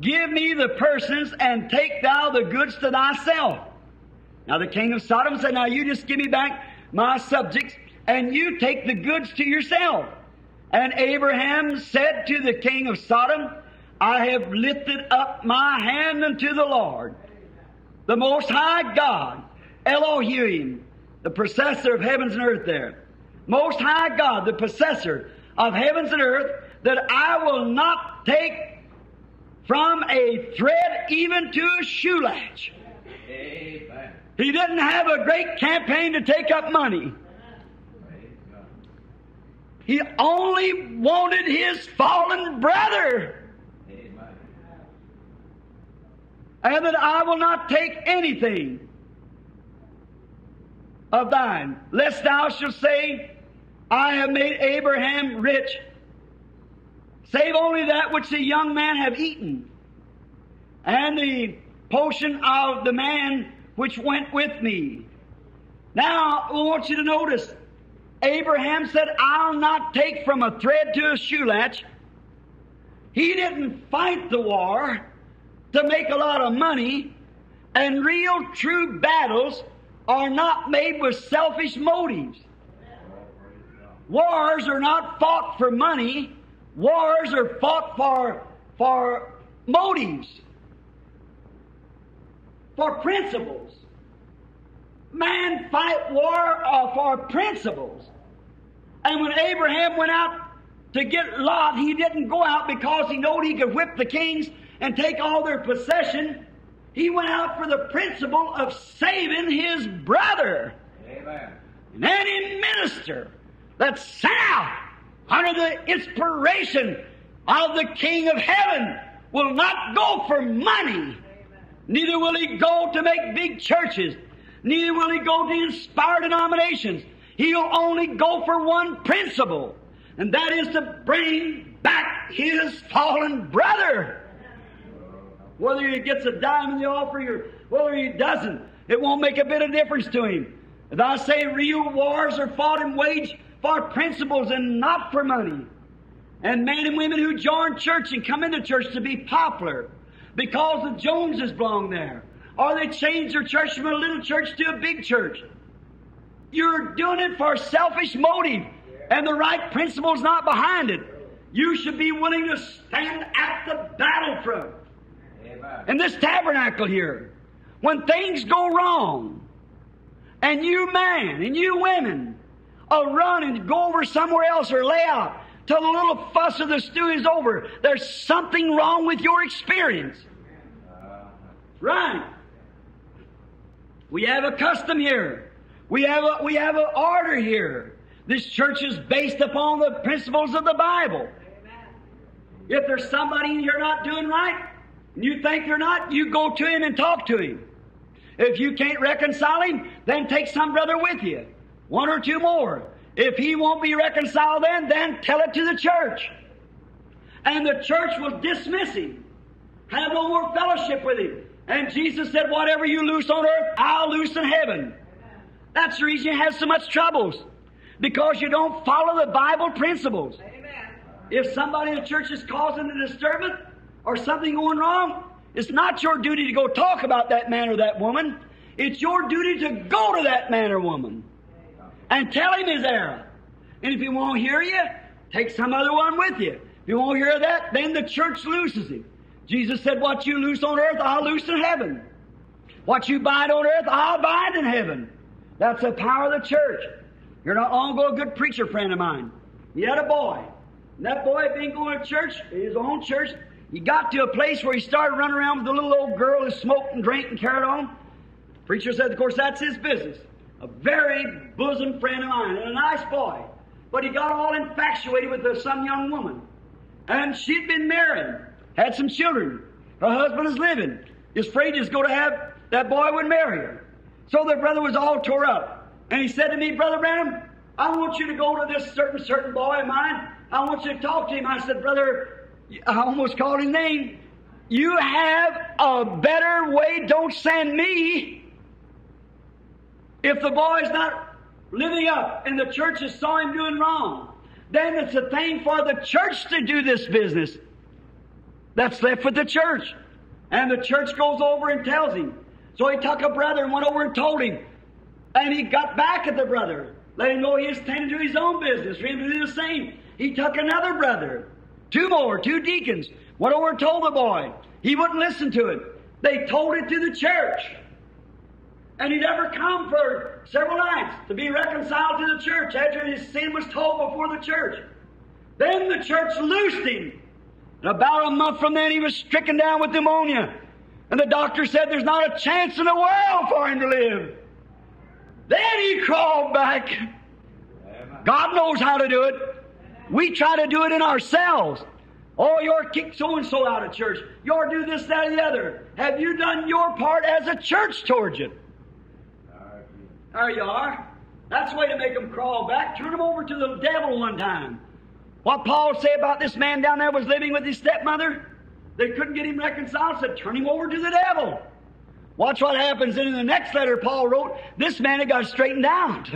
Give me the persons and take thou the goods to thyself. Now the king of Sodom said, Now you just give me back my subjects and you take the goods to yourself. And Abraham said to the king of Sodom, I have lifted up my hand unto the Lord, the Most High God, Elohim, the possessor of heavens and earth there. Most High God, the possessor of heavens and earth, that I will not take from a thread even to a shoe latch. Amen. He didn't have a great campaign to take up money. He only wanted his fallen brother. Amen. And that I will not take anything of thine, lest thou shalt say, I have made Abraham rich, save only that which the young man have eaten, and the portion of the man which went with me. Now, I want you to notice, Abraham said, I'll not take from a thread to a shoe latch. He didn't fight the war to make a lot of money, and real true battles are not made with selfish motives. Wars are not fought for money. Wars are fought for, for motives, for principles. Man fight war uh, for principles. And when Abraham went out to get Lot, he didn't go out because he knew he could whip the kings and take all their possession. He went out for the principle of saving his brother. Amen. And any minister that's sent out under the inspiration of the King of Heaven will not go for money. Neither will he go to make big churches. Neither will he go to inspire denominations. He'll only go for one principle, and that is to bring back his fallen brother. Whether he gets a dime in the offering or whether he doesn't, it won't make a bit of difference to him. As I say, real wars are fought and waged for principles and not for money. And men and women who join church and come into church to be popular because the Joneses belong there. Or they change their church from a little church to a big church. You're doing it for a selfish motive, and the right principle's not behind it. You should be willing to stand at the battlefront. In this tabernacle here, when things go wrong, and you men and you women will run and go over somewhere else or lay out till the little fuss of the stew is over, there's something wrong with your experience. Right. We have a custom here. We have a, we have an order here. This church is based upon the principles of the Bible. If there's somebody you're not doing right, you think they're not, you go to him and talk to him. If you can't reconcile him, then take some brother with you. One or two more. If he won't be reconciled then, then tell it to the church. And the church will dismiss him. Have no more fellowship with him. And Jesus said, whatever you loose on earth, I'll loose in heaven. That's the reason you have so much troubles. Because you don't follow the Bible principles. If somebody in the church is causing a disturbance, or something going wrong, it's not your duty to go talk about that man or that woman. It's your duty to go to that man or woman and tell him his error. And if he won't hear you, take some other one with you. If he won't hear that, then the church looses him. Jesus said, What you loose on earth, I'll loose in heaven. What you bind on earth, I'll bind in heaven. That's the power of the church. You're not long ago a good preacher friend of mine. He had a boy. And that boy had been going to church, his own church. He got to a place where he started running around with a little old girl who smoked and drank and carried on. Preacher said, of course, that's his business. A very bosom friend of mine and a nice boy. But he got all infatuated with some young woman. And she'd been married, had some children. Her husband is living. He's afraid he's going to have that boy would marry her. So the brother was all tore up. And he said to me, Brother Branham, I want you to go to this certain, certain boy of mine. I want you to talk to him. I said, Brother, I almost called his name. You have a better way. Don't send me. If the boy's not living up and the church churches saw him doing wrong, then it's a thing for the church to do this business. That's left with the church. And the church goes over and tells him. So he took a brother and went over and told him. And he got back at the brother. Let him know he was tending to his own business, for him to do the same. He took another brother. Two more, two deacons. Went over and told the boy. He wouldn't listen to it. They told it to the church. And he never come for several nights to be reconciled to the church after his sin was told before the church. Then the church loosed him. And about a month from then, he was stricken down with pneumonia. And the doctor said there's not a chance in the world for him to live. Then he crawled back. God knows how to do it. We try to do it in ourselves. Oh, you're kick so and so out of church. You're do this, that, and the other. Have you done your part as a church towards it? There you are. That's the way to make them crawl back. Turn them over to the devil one time. What Paul say about this man down there was living with his stepmother? They couldn't get him reconciled, said, turn him over to the devil. Watch what happens. And in the next letter Paul wrote, this man had got straightened out.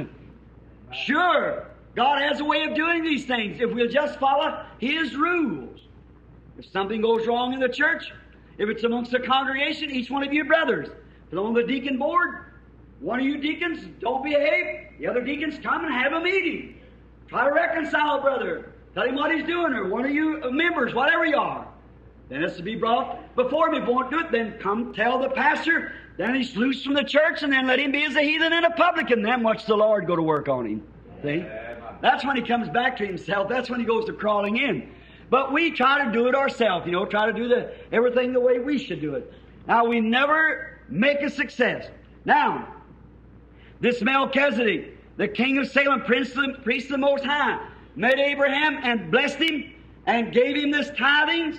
sure, God has a way of doing these things if we'll just follow His rules. If something goes wrong in the church, if it's amongst the congregation, each one of you brothers, it's on the deacon board, one of you deacons don't behave, the other deacons come and have a meeting. Try to reconcile, brother. Tell him what he's doing, or one of you members, whatever you are. Then it's to be brought before him. If won't do it, then come tell the pastor. Then he's loose from the church, and then let him be as a heathen and a publican. Then watch the Lord go to work on him. See? That's when he comes back to himself. That's when he goes to crawling in. But we try to do it ourselves, you know, try to do the everything the way we should do it. Now we never make a success. Now, this Melchizedek, the king of Salem, prince, priest of the Most High, met Abraham and blessed him and gave him this tithings.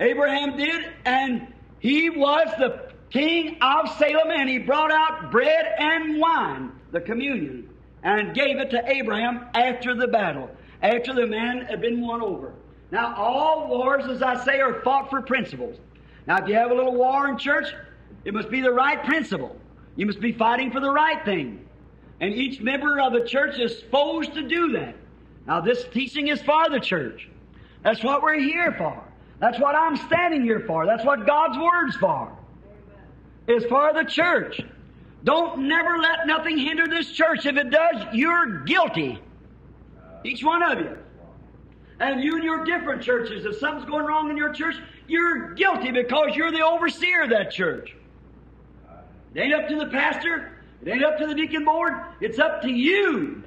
Abraham did, and he was the king of Salem, and he brought out bread and wine, the communion, and gave it to Abraham after the battle, after the man had been won over. Now, all wars, as I say, are fought for principles. Now, if you have a little war in church, it must be the right principle. You must be fighting for the right thing. And each member of the church is supposed to do that. Now, this teaching is for the church. That's what we're here for. That's what I'm standing here for. That's what God's Word's for. It's for the church. Don't never let nothing hinder this church. If it does, you're guilty. Each one of you. And you and your different churches, if something's going wrong in your church, you're guilty because you're the overseer of that church. It ain't up to the pastor. It ain't up to the deacon board. It's up to you,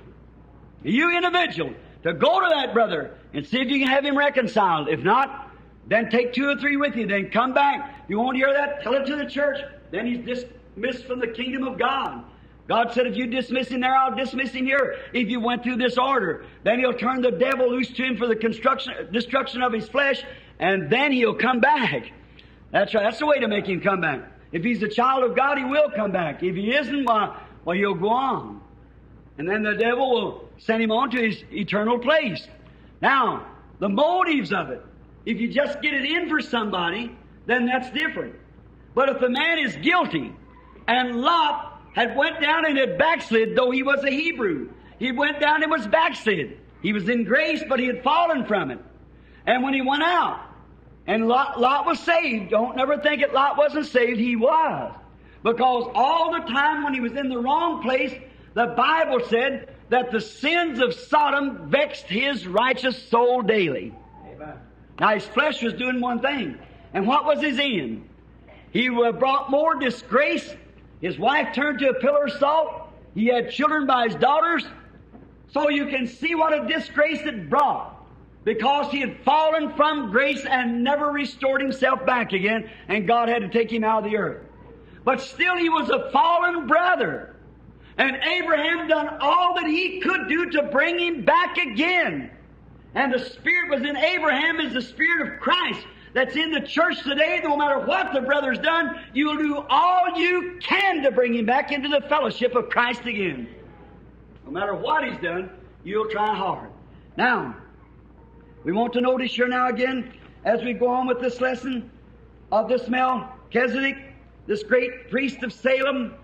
you individual, to go to that brother and see if you can have him reconciled. If not, then take two or three with you. Then come back. You won't hear that, tell it to the church. Then he's dismissed from the kingdom of God. God said, if you dismiss him there, I'll dismiss him here. If you went through this order, then he'll turn the devil loose to him for the construction, destruction of his flesh, and then he'll come back. That's right. That's the way to make him come back. If he's a child of God, he will come back. If he isn't, well, well he'll go on. And then the devil will send him on to his eternal place. Now, the motives of it. If you just get it in for somebody, then that's different. But if the man is guilty, and Lot had went down and had backslid, though he was a Hebrew, he went down and was backslid. He was in grace, but he had fallen from it. And when he went out, And Lot, Lot was saved. Don't never think that Lot wasn't saved. He was. Because all the time when he was in the wrong place, the Bible said that the sins of Sodom vexed his righteous soul daily. Amen. Now his flesh was doing one thing. And what was his end? He brought more disgrace. His wife turned to a pillar of salt. He had children by his daughters. So you can see what a disgrace it brought. Because he had fallen from grace and never restored himself back again, and God had to take him out of the earth. But still he was a fallen brother. And Abraham done all that he could do to bring him back again. And the Spirit was in Abraham is the Spirit of Christ that's in the church today. No matter what the brother's done, you'll do all you can to bring him back into the fellowship of Christ again. No matter what he's done, you'll try hard. Now, we want to notice here now again, as we go on with this lesson of this Melchizedek, this great priest of Salem,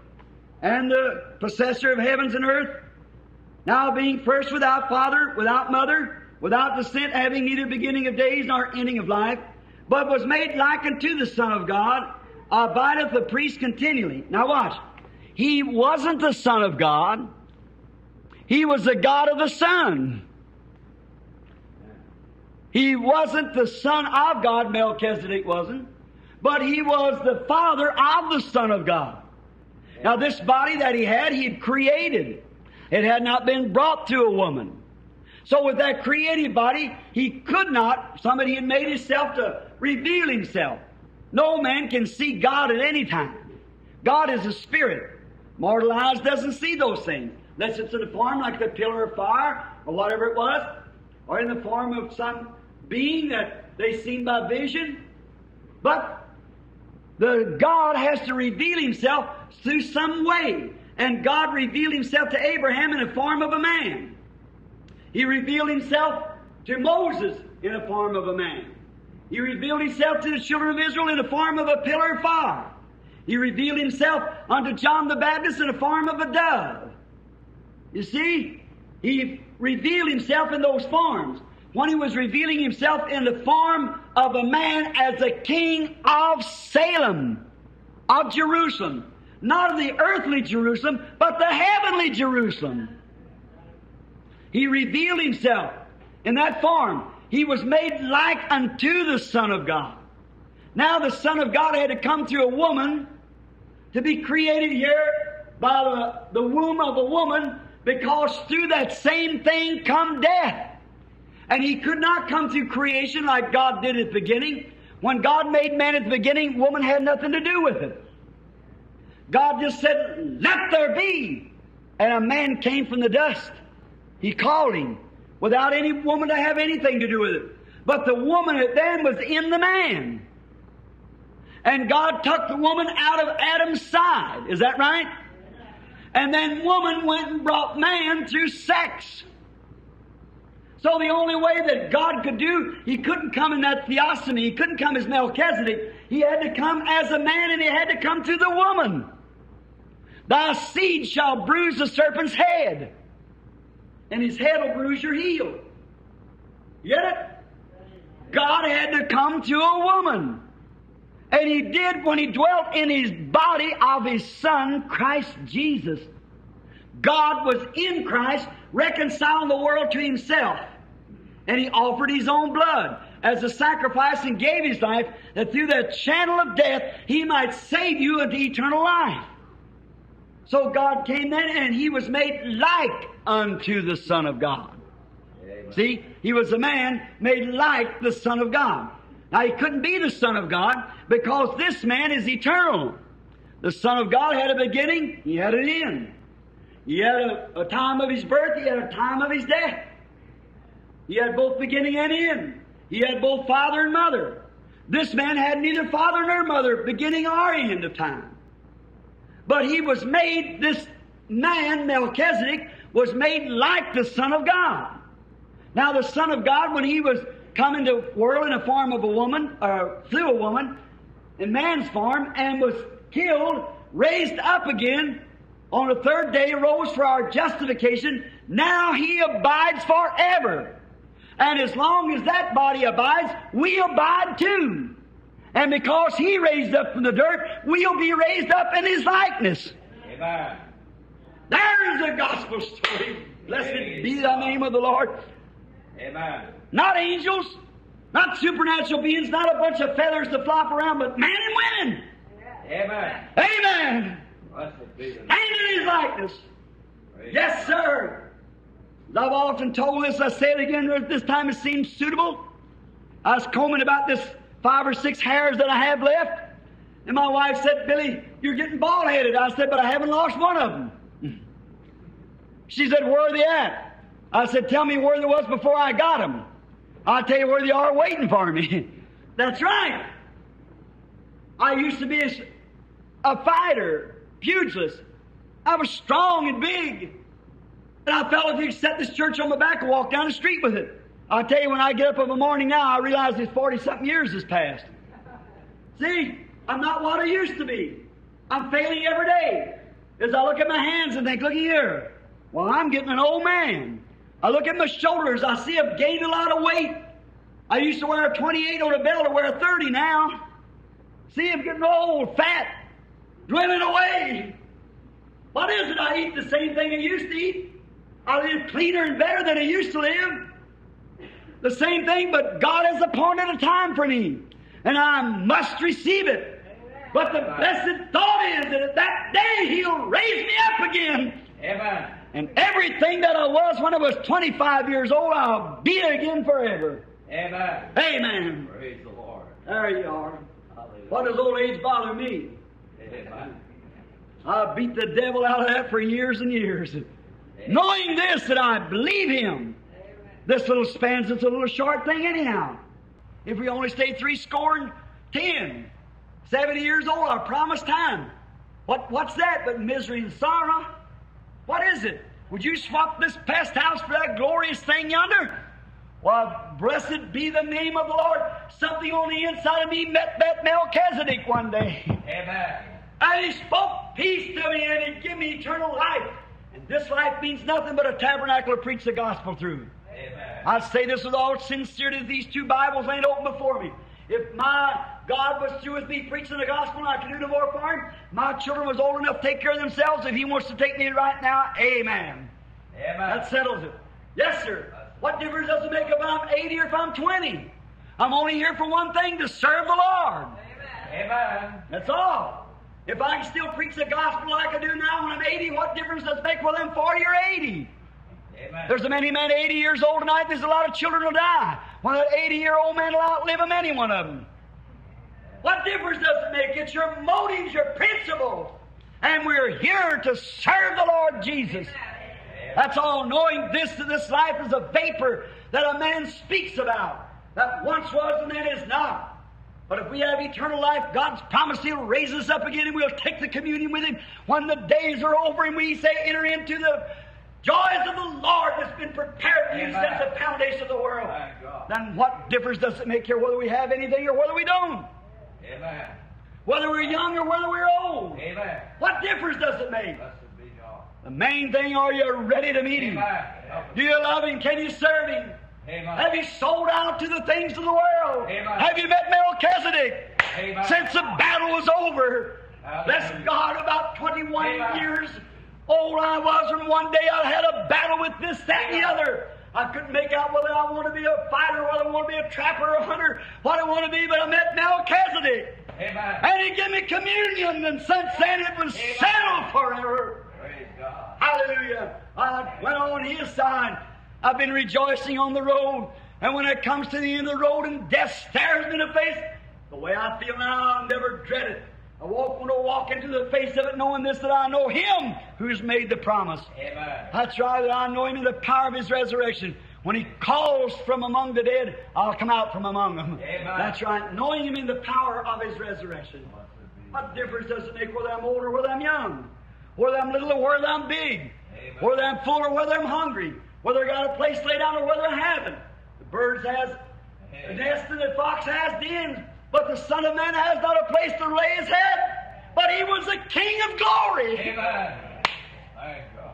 and the possessor of heavens and earth, now being first without father, without mother, without descent, having neither beginning of days nor ending of life, but was made like unto the Son of God, abideth the priest continually. Now watch. He wasn't the Son of God. He was the God of the Son. He wasn't the Son of God, Melchizedek wasn't, but he was the Father of the Son of God. Now, this body that he had, he had created. It had not been brought to a woman. So, with that created body, he could not, somebody had made himself to reveal himself. No man can see God at any time. God is a spirit. Mortal eyes doesn't see those things, unless it's in the form like the pillar of fire or whatever it was, or in the form of some being that they seen by vision. But the God has to reveal himself through some way. And God revealed himself to Abraham in the form of a man. He revealed himself to Moses in the form of a man. He revealed himself to the children of Israel in the form of a pillar of fire. He revealed himself unto John the Baptist in the form of a dove. You see, he revealed himself in those forms. When he was revealing himself in the form of a man as a king of Salem, of Jerusalem. Not of the earthly Jerusalem, but the heavenly Jerusalem. He revealed himself in that form. He was made like unto the Son of God. Now the Son of God had to come through a woman to be created here by the, the womb of a woman because through that same thing come death. And he could not come through creation like God did at the beginning. When God made man at the beginning, woman had nothing to do with it. God just said, let there be. And a man came from the dust. He called him without any woman to have anything to do with it. But the woman then was in the man. And God took the woman out of Adam's side. Is that right? And then woman went and brought man through sex. So the only way that God could do, He couldn't come in that theophany, He couldn't come as Melchizedek. He had to come as a man and He had to come to the woman. Thy seed shall bruise the serpent's head, and his head will bruise your heel. Get it? God had to come to a woman. And He did when He dwelt in His body of His Son, Christ Jesus. God was in Christ, reconciling the world to Himself. And He offered His own blood as a sacrifice and gave His life that through that channel of death He might save you into eternal life. So God came then and He was made like unto the Son of God. See, He was a man made like the Son of God. Now He couldn't be the Son of God because this man is eternal. The Son of God had a beginning, He had an end. He had a, a time of His birth, He had a time of His death. He had both beginning and end. He had both father and mother. This man had neither father nor mother, beginning or end of time. But he was made, this man, Melchizedek, was made like the Son of God. Now, the Son of God, when he was coming to world in the form of a woman, or through a woman, in man's form, and was killed, raised up again, on the third day rose for our justification, now he abides forever. And as long as that body abides, we abide too. And because He raised up from the dirt, we'll be raised up in His likeness. Amen. There's the gospel story. Blessed be the name of the Lord. Amen. Not angels, not supernatural beings, not a bunch of feathers to flop around, but men and women. Amen. Amen. Blessed be the name. And in His likeness. Yes, sir. I've often told this, I say it again this time it seems suitable. I was combing about this five or six hairs that I have left, and my wife said, Billy, you're getting bald headed. I said, but I haven't lost one of them. She said, Where are they at? I said, Tell me where they was before I got them. I'll tell you where they are waiting for me. That's right. I used to be a, a fighter, pugilist. I was strong and big. And I felt if you set this church on my back and walk down the street with it. I'll tell you, when I get up in the morning now, I realize it's 40 something years has passed. See, I'm not what I used to be. I'm failing every day. As I look at my hands and think, look here. Well, I'm getting an old man. I look at my shoulders, I see I've gained a lot of weight. I used to wear a 28 on a belt, I wear a 30 now. See, I'm getting old, fat, dwindling away. What is it? I eat the same thing I used to eat. I live cleaner and better than I used to live. The same thing, but God has appointed a time for me, and I must receive it. But the blessed thought is that at that day He'll raise me up again, Amen. And everything that I was when I was 25 years old, I'll be again forever. Amen. Amen. Praise the Lord. There you are. Hallelujah. What does old age bother me? Amen. I beat the devil out of that for years and years. Knowing this, that I believe him. This little stanza's a little short thing, anyhow. If we only stay three score and ten, seventy years old, our promised time. What, what's that but misery and sorrow? What is it? Would you swap this past house for that glorious thing yonder? Well, blessed be the name of the Lord. Something on the inside of me met that Melchizedek one day. Amen. And he spoke peace to me and he gave me eternal life. And this life means nothing but a tabernacle to preach the gospel through. Amen. I say this with all sincerity. These two Bibles ain't open before me. If my God was through with me preaching the gospel and I could do no more for him, my children was old enough to take care of themselves. If he wants to take me right now, amen. Amen. That settles it. Yes, sir. What difference does it make if I'm 80 or if I'm 20? I'm only here for one thing to serve the Lord. Amen. That's all. If I can still preach the gospel like I do now when I'm 80, what difference does it make whether I'm 40 or 80? Amen. There's a many men 80 years old tonight, there's a lot of children will die. When that 80 year old man will outlive them, any one of them. What difference does it make? It's your motives, your principles. And we're here to serve the Lord Jesus. That's all, knowing this that this life is a vapor that a man speaks about, that once was and then is not. But if we have eternal life, God's promised He'll raise us up again and we'll take the communion with Him when the days are over and we say, enter into the joys of the Lord that's been prepared for you Amen. since the foundation of the world. Then what difference does it make here whether we have anything or whether we don't? Amen. Whether we're young or whether we're old? Amen. What difference does it make? Blessed be God. The main thing, are you ready to meet Him? Amen. Do you love Him? Can you serve Him? Amen. Have you sold out to the things of the world? Amen. Have you met Melchizedek? Amen. Since the battle was over, bless God, about 21 Amen. years old I was, and one day I had a battle with this, that, and the other. I couldn't make out whether I want to be a fighter, whether I want to be a trapper or a hunter, what I want to be, but I met Melchizedek. Amen. And he gave me communion, and since then it was Amen. settled forever. Praise God. Hallelujah. I went on his side. I've been rejoicing on the road. And when it comes to the end of the road and death stares me in the face, the way I feel now, I'll never dread it. I walk, want to walk into the face of it knowing this, that I know him who's made the promise. Amen. That's right, that I know him in the power of his resurrection. When he calls from among the dead, I'll come out from among them. Amen. That's right, knowing him in the power of his resurrection. What difference does it make whether I'm old or whether I'm young? Whether I'm little or whether I'm big? Amen. Whether I'm full or whether I'm hungry? Whether I got a place laid down or whether I haven't? The birds has a Amen. nest and the fox has dens, but the Son of Man has not a place to lay his head. But he was the King of glory. Amen. Thank God.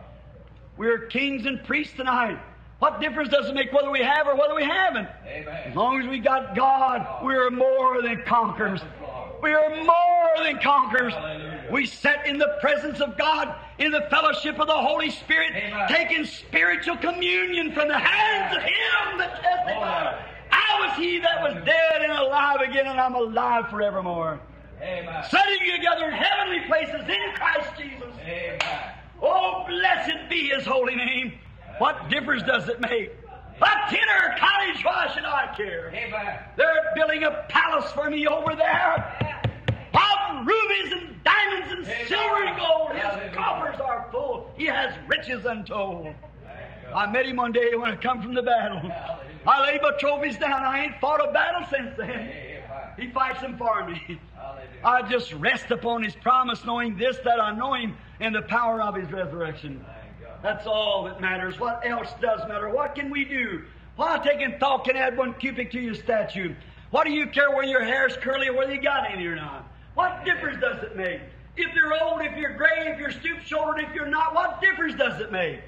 We're kings and priests tonight. What difference does it make whether we have or whether we haven't? As long as we got God, we are more than conquerors. We are more than conquerors. We sit in the presence of God, in the fellowship of the Holy Spirit, Amen. taking spiritual communion from the hands of Him that testified. I was He that was dead and alive again, and I'm alive forevermore. Amen. Sitting together in heavenly places in Christ Jesus. Amen. Oh, blessed be His holy name. What difference does it make? A tenor cottage, why should I care? Amen. They're building a palace for me over there. Of rubies and diamonds and Amen. silver and gold. His Hallelujah. coffers are full. He has riches untold. I met him one day when I come from the battle. I laid my trophies down. I ain't fought a battle since then. He fights them for me. I just rest upon His promise, knowing this that I know Him and the power of His resurrection. That's all that matters. What else does matter? What can we do? Why taking thought can add one cubit to your statue? What do you care whether your hair's curly or whether you got any or not? What difference does it make? If you're old, if you're gray, if you're stoop shouldered, if you're not, what difference does it make?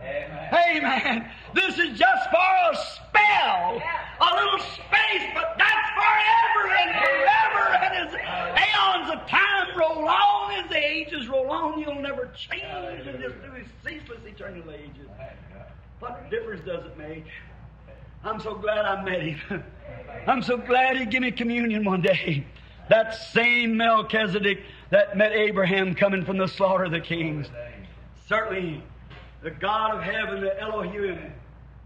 Amen. Hey man, this is just for a spell, a little space, but that's forever and forever. And as aeons of time roll on, as the ages roll on, you'll never change and just do ceaseless eternal ages. What difference does it make? I'm so glad I met him. I'm so glad he gave me communion one day. That same Melchizedek that met Abraham coming from the slaughter of the kings. Certainly, the God of heaven, the Elohim,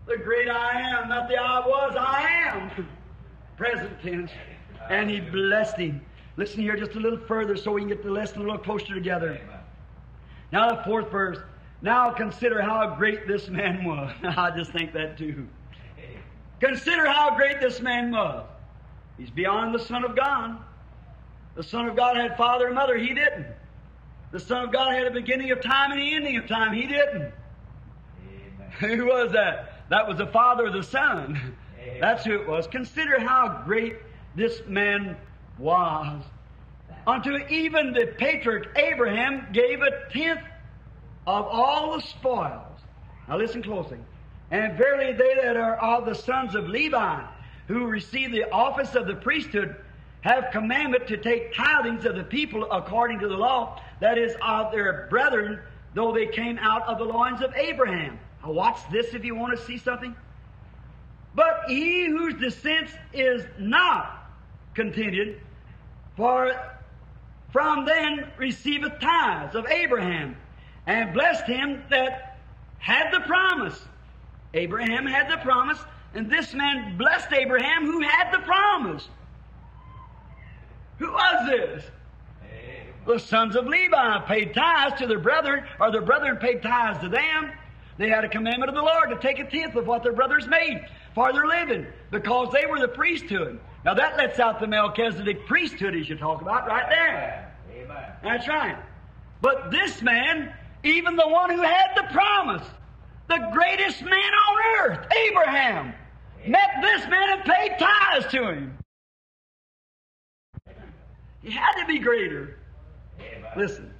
the great I am, not the I was, I am. Present tense. And he blessed him. Listen here just a little further so we can get the lesson a little closer together. Now the fourth verse. Now consider how great this man was. I just think that too. Consider how great this man was. He's beyond the Son of God. The Son of God had father and mother. He didn't. The Son of God had a beginning of time and the ending of time. He didn't. Who was that? That was the Father of the Son. Amen. That's who it was. Consider how great this man was. Unto even the patriarch Abraham gave a tenth of all the spoils. Now listen closely. And verily they that are of the sons of Levi, who receive the office of the priesthood, have commandment to take tithings of the people according to the law, that is, of their brethren, though they came out of the loins of Abraham. Now watch this if you want to see something. But he whose descent is not continued, for from then receiveth tithes of Abraham, and blessed him that had the promise. Abraham had the promise, and this man blessed Abraham who had the promise. Who was this? Amen. The sons of Levi paid tithes to their brethren, or their brethren paid tithes to them. They had a commandment of the Lord to take a tenth of what their brothers made for their living, because they were the priesthood. Now that lets out the Melchizedek priesthood as you talk about right there. Amen. That's right. But this man, even the one who had the promise, the greatest man on earth, Abraham, met this man and paid tithes to him. He had to be greater. Amen. Listen.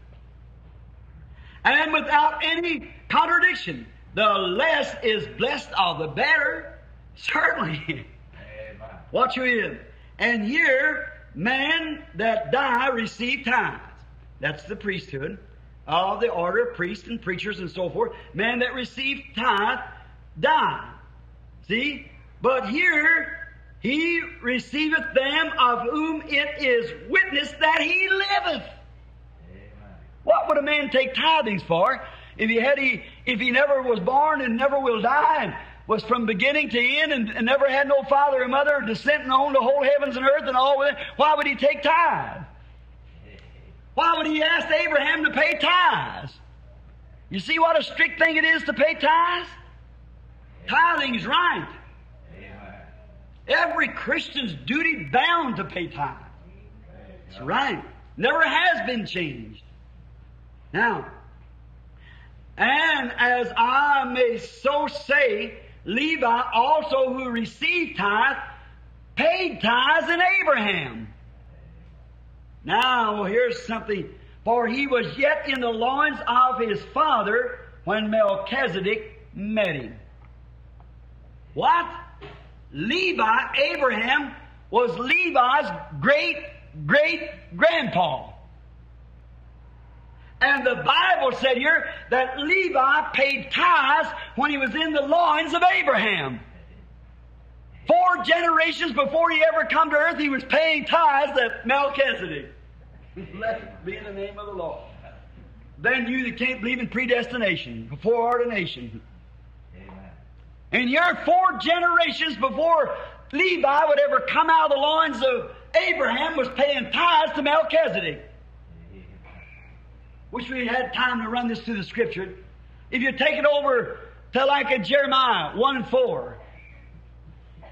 And without any contradiction, the less is blessed of the better. Certainly. Amen. Watch who he is. And here, man that die receive tithes. That's the priesthood of the order of priests and preachers and so forth. Man that receive tithe die. See? But here, he receiveth them of whom it is witness that he liveth. Amen. What would a man take tithings for if he had he if he never was born and never will die and was from beginning to end and, and never had no father or mother descending on the whole heavens and earth and all it? Why would he take tithe? Why would he ask Abraham to pay tithes? You see what a strict thing it is to pay tithes? Tithing's right. Every Christian's duty bound to pay tithes. It's right. Never has been changed. Now, and as I may so say, Levi also who received tithe paid tithes in Abraham. Now, here's something. For he was yet in the loins of his father when Melchizedek met him. What? Levi, Abraham, was Levi's great great grandpa. And the Bible said here that Levi paid tithes when he was in the loins of Abraham. Four generations before he ever come to earth, he was paying tithes to Melchizedek. Blessed be the name of the Lord. Then you that can't believe in predestination, before ordination. And you're four generations before Levi would ever come out of the loins of Abraham was paying tithes to Melchizedek. Wish we had time to run this through the scripture. If you take it over to like a Jeremiah 1 and 4.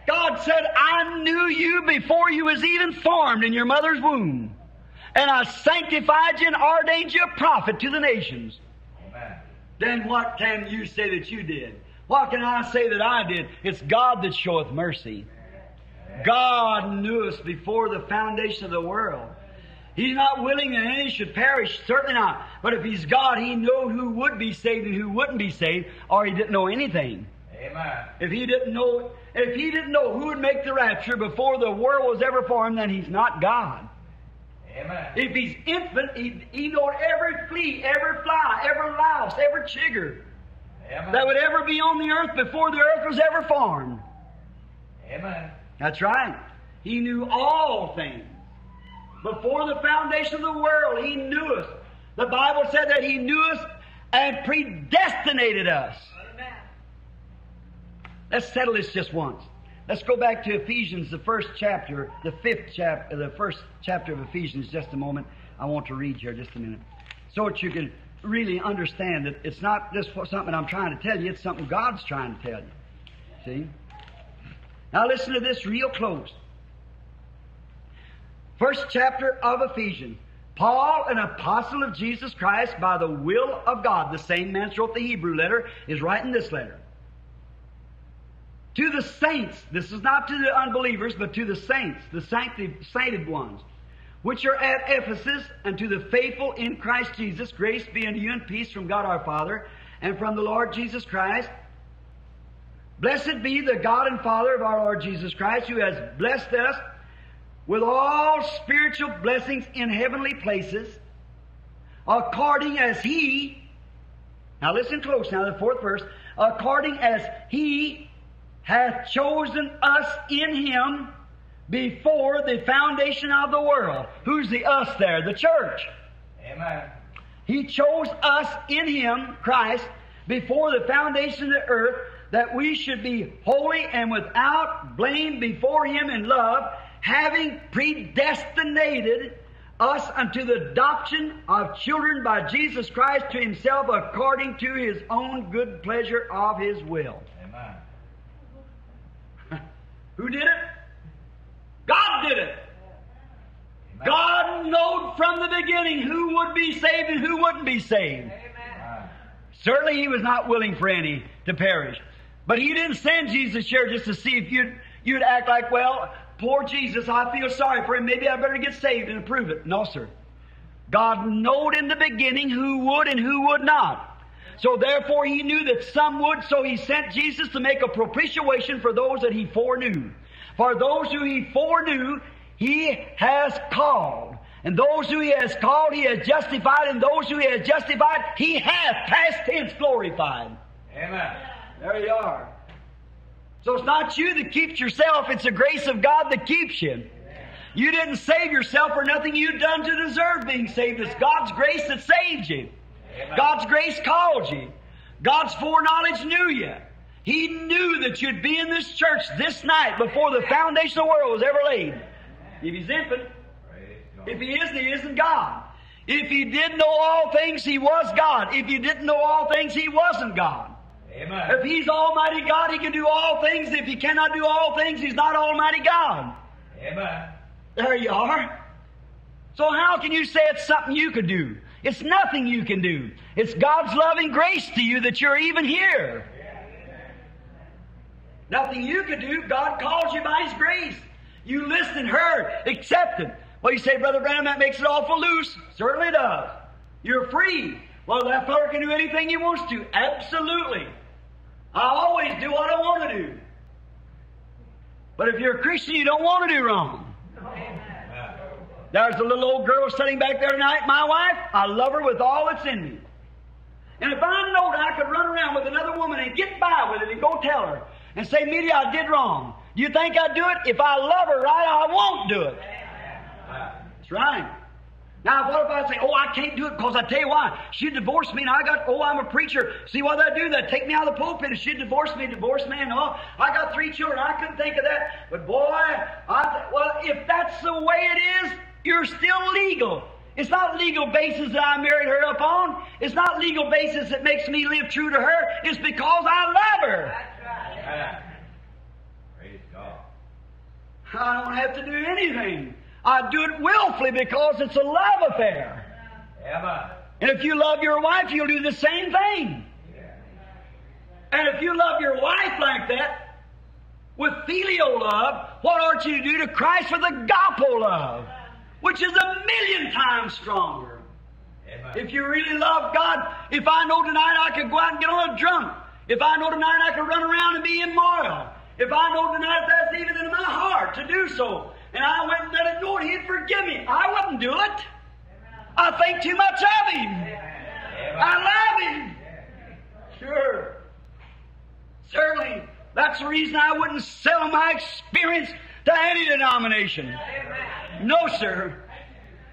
God said, I knew you before you was even formed in your mother's womb. And I sanctified you and ordained you a prophet to the nations. Amen. Then what can you say that you did? What can I say that I did? It's God that showeth mercy. God knew us before the foundation of the world. He's not willing that any should perish, certainly not. But if He's God, He knew who would be saved and who wouldn't be saved, or He didn't know anything. Amen. If He didn't know, if He didn't know who would make the rapture before the world was ever formed, then He's not God. Amen. If He's infinite, He, he knowed every flea, every fly, every louse, every chigger Amen. that would ever be on the earth before the earth was ever formed. Amen. That's right. He knew all things. Before the foundation of the world, He knew us. The Bible said that He knew us and predestinated us. Let's settle this just once. Let's go back to Ephesians, the first chapter, the fifth chapter, uh, the first chapter of Ephesians, just a moment. I want to read here just a minute. So that you can really understand that it's not just something I'm trying to tell you, it's something God's trying to tell you. See? Now listen to this real close. First chapter of Ephesians. Paul, an apostle of Jesus Christ by the will of God, the same man who wrote the Hebrew letter, is writing this letter. To the saints, this is not to the unbelievers, but to the saints, the sancti- sainted ones, which are at Ephesus, and to the faithful in Christ Jesus, grace be unto you and peace from God our Father and from the Lord Jesus Christ. Blessed be the God and Father of our Lord Jesus Christ, who has blessed us with all spiritual blessings in heavenly places, according as He, now listen close now, the fourth verse, according as He hath chosen us in Him before the foundation of the world. Who's the us there? The church. Amen. He chose us in Him, Christ, before the foundation of the earth, that we should be holy and without blame before Him in love, having predestinated us unto the adoption of children by Jesus Christ to Himself according to His own good pleasure of His will. Amen. Who did it? God did it. Amen. God knowed from the beginning who would be saved and who wouldn't be saved. Amen. Certainly he was not willing for any to perish. But he didn't send Jesus here just to see if you'd, you'd act like, well, poor Jesus, I feel sorry for him. Maybe I better get saved and prove it. No, sir. God knowed in the beginning who would and who would not. So therefore he knew that some would, so he sent Jesus to make a propitiation for those that he foreknew. For those who he foreknew, he has called. And those who he has called, he has justified. And those who he has justified, he hath, past tense, glorified. Amen. There you are. So it's not you that keeps yourself, it's the grace of God that keeps you. You didn't save yourself for nothing you'd done to deserve being saved. It's God's grace that saved you. God's grace called you. God's foreknowledge knew you. He knew that you'd be in this church this night before the foundation of the world was ever laid. If He's infinite, if He isn't, He isn't God. If He did know all things, He was God. If He didn't know all things, He wasn't God. Amen. If He's Almighty God, He can do all things. If He cannot do all things, He's not Almighty God. Amen. There you are. So how can you say it's something you could do? It's nothing you can do. It's God's loving grace to you that you're even here. Nothing you could do. God calls you by His grace. You listened, heard, accepted. Well, you say, Brother Branham, that makes it awful loose. Certainly does. You're free. Well, that fellow can do anything he wants to. Absolutely. I always do what I want to do. But if you're a Christian, you don't want to do wrong. There's a little old girl sitting back there tonight, my wife. I love her with all that's in me. And if I know that I could run around with another woman and get by with it and go tell her and say, Meda, I did wrong. Do you think I'd do it? If I love her right, I won't do it. That's right. Now, what if I say, oh, I can't do it because I tell you why. She divorced me and I got, oh, I'm a preacher. See what they do? that? take me out of the pulpit and she divorced me, divorced me, and oh, I got three children. I couldn't think of that. But boy, I, well, if that's the way it is, you're still legal. It's not legal basis that I married her upon. It's not legal basis that makes me live true to her. It's because I love her. Amen. Praise God. I don't have to do anything. I do it willfully because it's a love affair. And if you love your wife, you'll do the same thing. And if you love your wife like that, with phileo love, what ought you to do to Christ with agape love, which is a million times stronger? If you really love God, if I know tonight I could go out and get on a drunk, if I know tonight I could run around and be immoral, if I know tonight that's even in my heart to do so, and I went and let it go and He'd forgive me, I wouldn't do it. I think too much of Him. I love Him. Sure. Certainly. That's the reason I wouldn't sell my experience to any denomination. No, sir.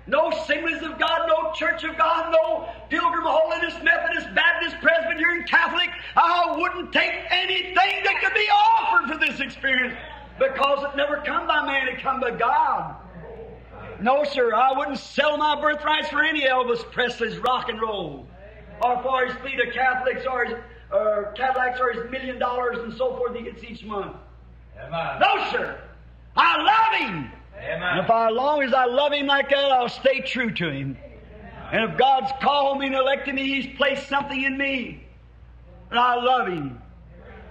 No Assemblies of God, no Church of God, no Pilgrim Holiness, Methodist, Baptist, Presbyterian, Catholic. I wouldn't take anything that could be offered for this experience because it never come by man, it come by God. No, sir, I wouldn't sell my birthrights for any Elvis Presley's rock and roll, or for his fleet of Catholics, or his or Cadillacs, or his million dollars and so forth he gets each month. Amen. No, sir. I love him. And Amen. if I, as long as I love him like that, I'll stay true to him. And if God's called me and elected me, He's placed something in me. And I love him.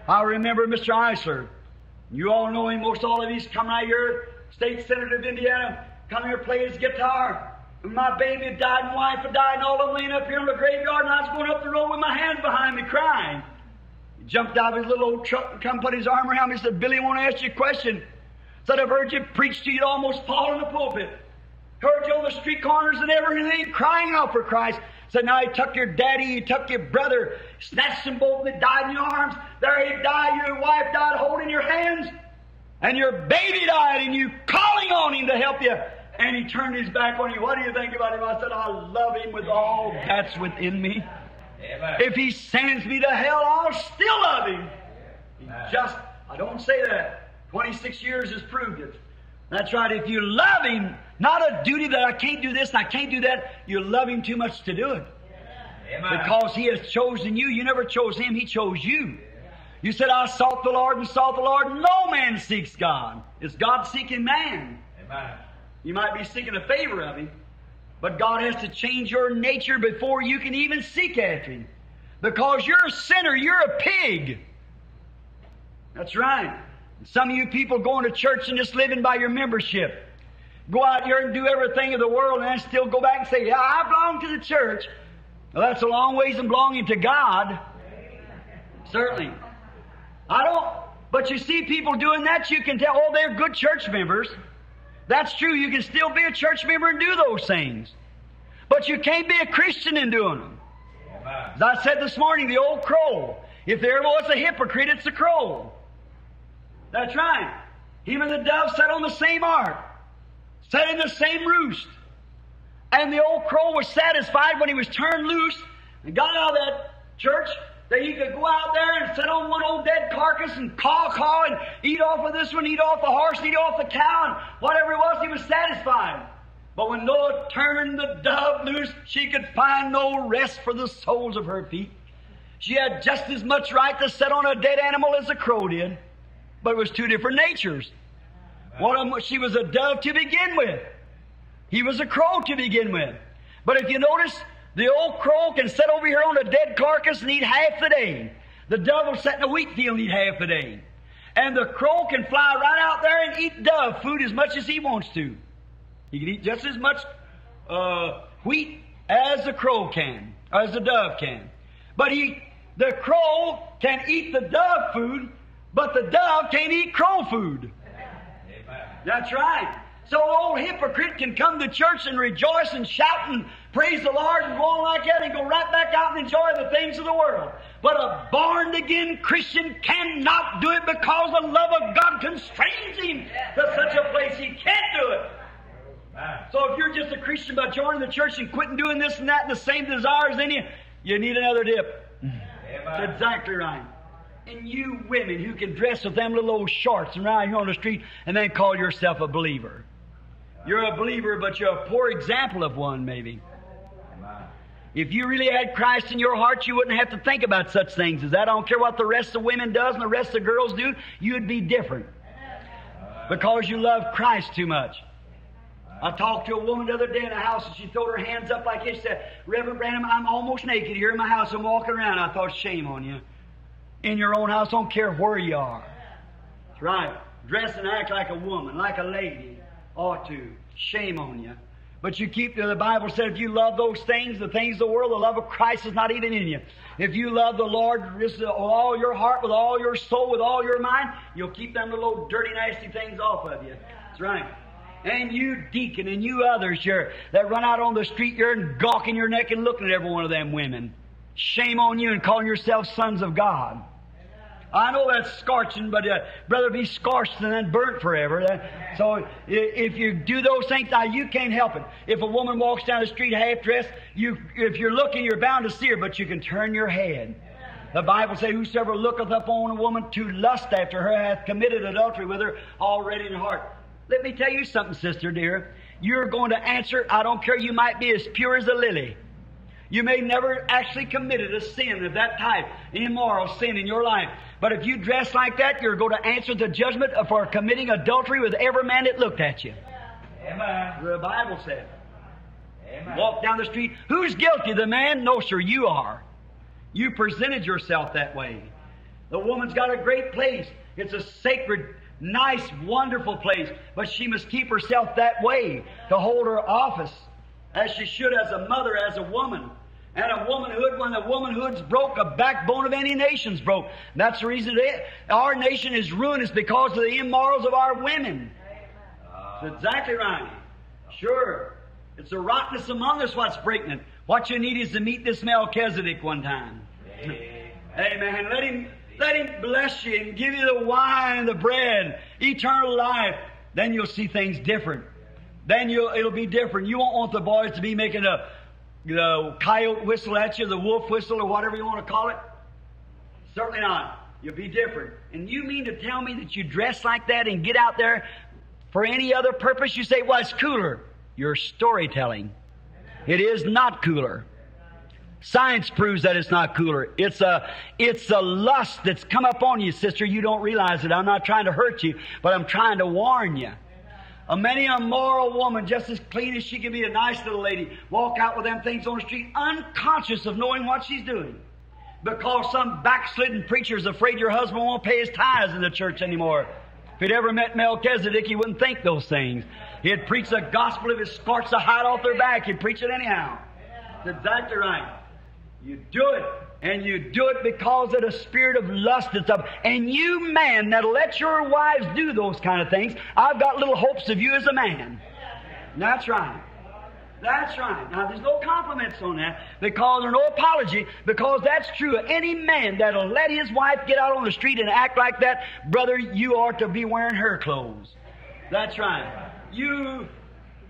I remember Mr. Eisler. You all know him, most all of you's come right here, state senator of Indiana, come here, play his guitar. And my baby died and wife had died and all of them laying up here in the graveyard and I was going up the road with my hands behind me crying. He jumped out of his little old truck and come put his arm around me and said, Billy, I want to ask you a question. Said, I've heard you preach to you almost fall in the pulpit. Heard you on the street corners and everything crying out for Christ. Said, now you took your daddy, you took your brother, snatched them both and they died in your arms. There he died, your wife died holding your hands. And your baby died and you calling on him to help you. And he turned his back on you. What do you think about him? I said, I love him with all that's within me. If he sends me to hell, I'll still love him. He just, I don't say that. 26 years has proved it. That's right. If you love him, not a duty that I can't do this and I can't do that, you love him too much to do it. Because he has chosen you. You never chose him, he chose you. You said, I sought the Lord and sought the Lord. No man seeks God. It's God seeking man. Amen. You might be seeking a favor of him, but God has to change your nature before you can even seek after him. Because you're a sinner, you're a pig. That's right. Some of you people going to church and just living by your membership. Go out here and do everything of the world and then still go back and say, Yeah, I belong to the church. Well, that's a long ways from belonging to God. Certainly. I don't, but you see people doing that, you can tell, oh, they're good church members. That's true. You can still be a church member and do those things. But you can't be a Christian in doing them. As I said this morning, the old crow. If there was a hypocrite, it's a crow. That's right. Him and the dove sat on the same ark, sat in the same roost. And the old crow was satisfied when he was turned loose and got out of that church that he could go out there and sit on one old dead carcass and caw caw and eat off of this one, eat off the horse, eat off the cow, and whatever it was, he was satisfied. But when Noah turned the dove loose, she could find no rest for the soles of her feet. She had just as much right to sit on a dead animal as a crow did, but it was two different natures. One of them, she was a dove to begin with. He was a crow to begin with. But if you notice, the old crow can sit over here on a dead carcass and eat half the day. The dove will sit in a wheat field and eat half the day. And the crow can fly right out there and eat dove food as much as he wants to. He can eat just as much uh, wheat as the crow can, or as the dove can. But he, the crow can eat the dove food, but the dove can't eat crow food. That's right. So old hypocrite can come to church and rejoice and shout and praise the Lord and go on like that and go right back out and enjoy the things of the world. But a born again Christian cannot do it because the love of God constrains him to such a place he can't do it. So if you're just a Christian by joining the church and quitting doing this and that and the same desires in you, you need another dip. That's exactly right. And you women who can dress with them little old shorts and ride here on the street and then call yourself a believer. You're a believer, but you're a poor example of one, maybe. If you really had Christ in your heart, you wouldn't have to think about such things as that. I don't care what the rest of women does and the rest of girls do, you'd be different. Because you love Christ too much. I talked to a woman the other day in the house and she threw her hands up like this. She said, Reverend Branham, I'm almost naked here in my house. I'm walking around. I thought, shame on you. In your own house, don't care where you are. That's right. Dress and act like a woman, like a lady. Ought to. Shame on you. But you keep, the Bible said, if you love those things, the things of the world, the love of Christ is not even in you. If you love the Lord with all your heart, with all your soul, with all your mind, you'll keep them little dirty, nasty things off of you. That's right. And you deacon and you others here that run out on the street you're gawking your neck and looking at every one of them women. Shame on you and calling yourselves sons of God. I know that's scorching, but uh, rather be scorched than then burnt forever. Uh, So if you do those things, now you can't help it. If a woman walks down the street half dressed, you if you're looking, you're bound to see her, but you can turn your head. The Bible says, "Whosoever looketh upon a woman to lust after her hath committed adultery with her already in heart." Let me tell you something, sister dear. You're going to answer. I don't care. You might be as pure as a lily. You may never actually committed a sin of that type, immoral sin in your life. But if you dress like that, you're going to answer the judgment for committing adultery with every man that looked at you. Amen. The Bible said. Amen. Walk down the street. Who's guilty? The man? No, sir, you are. You presented yourself that way. The woman's got a great place. It's a sacred, nice, wonderful place. But she must keep herself that way to hold her office as she should as a mother, as a woman. And a womanhood, when the womanhood's broke, a backbone of any nation's broke. That's the reason that our nation is ruined is because of the immorals of our women. That's exactly right. Sure. It's the rottenness among us what's breaking it. What you need is to meet this Melchizedek one time. Amen. Let him let him bless you and give you the wine and the bread, eternal life. Then you'll see things different. Then you'll it'll be different. You won't want the boys to be making a the coyote whistle at you, the wolf whistle, or whatever you want to call it. Certainly not. You'll be different. And you mean to tell me that you dress like that and get out there for any other purpose? You say, well, it's cooler. You're storytelling. It is not cooler. Science proves that it's not cooler. It's a, it's a lust that's come up on you, sister. You don't realize it. I'm not trying to hurt you, but I'm trying to warn you. A many a moral woman, just as clean as she can be, a nice little lady, walk out with them things on the street, unconscious of knowing what she's doing. Because some backslidden preacher is afraid your husband won't pay his tithes in the church anymore. If he'd ever met Melchizedek, he wouldn't think those things. He'd preach the gospel if it scorched the hide off their back. He'd preach it anyhow. That's exactly right. You do it, and you do it because of the spirit of lust that's up. And you, man, that'll let your wives do those kind of things, I've got little hopes of you as a man. That's right. That's right. Now, there's no compliments on that because there's no apology because that's true. Any man that'll let his wife get out on the street and act like that, brother, you ought to be wearing her clothes. That's right. You,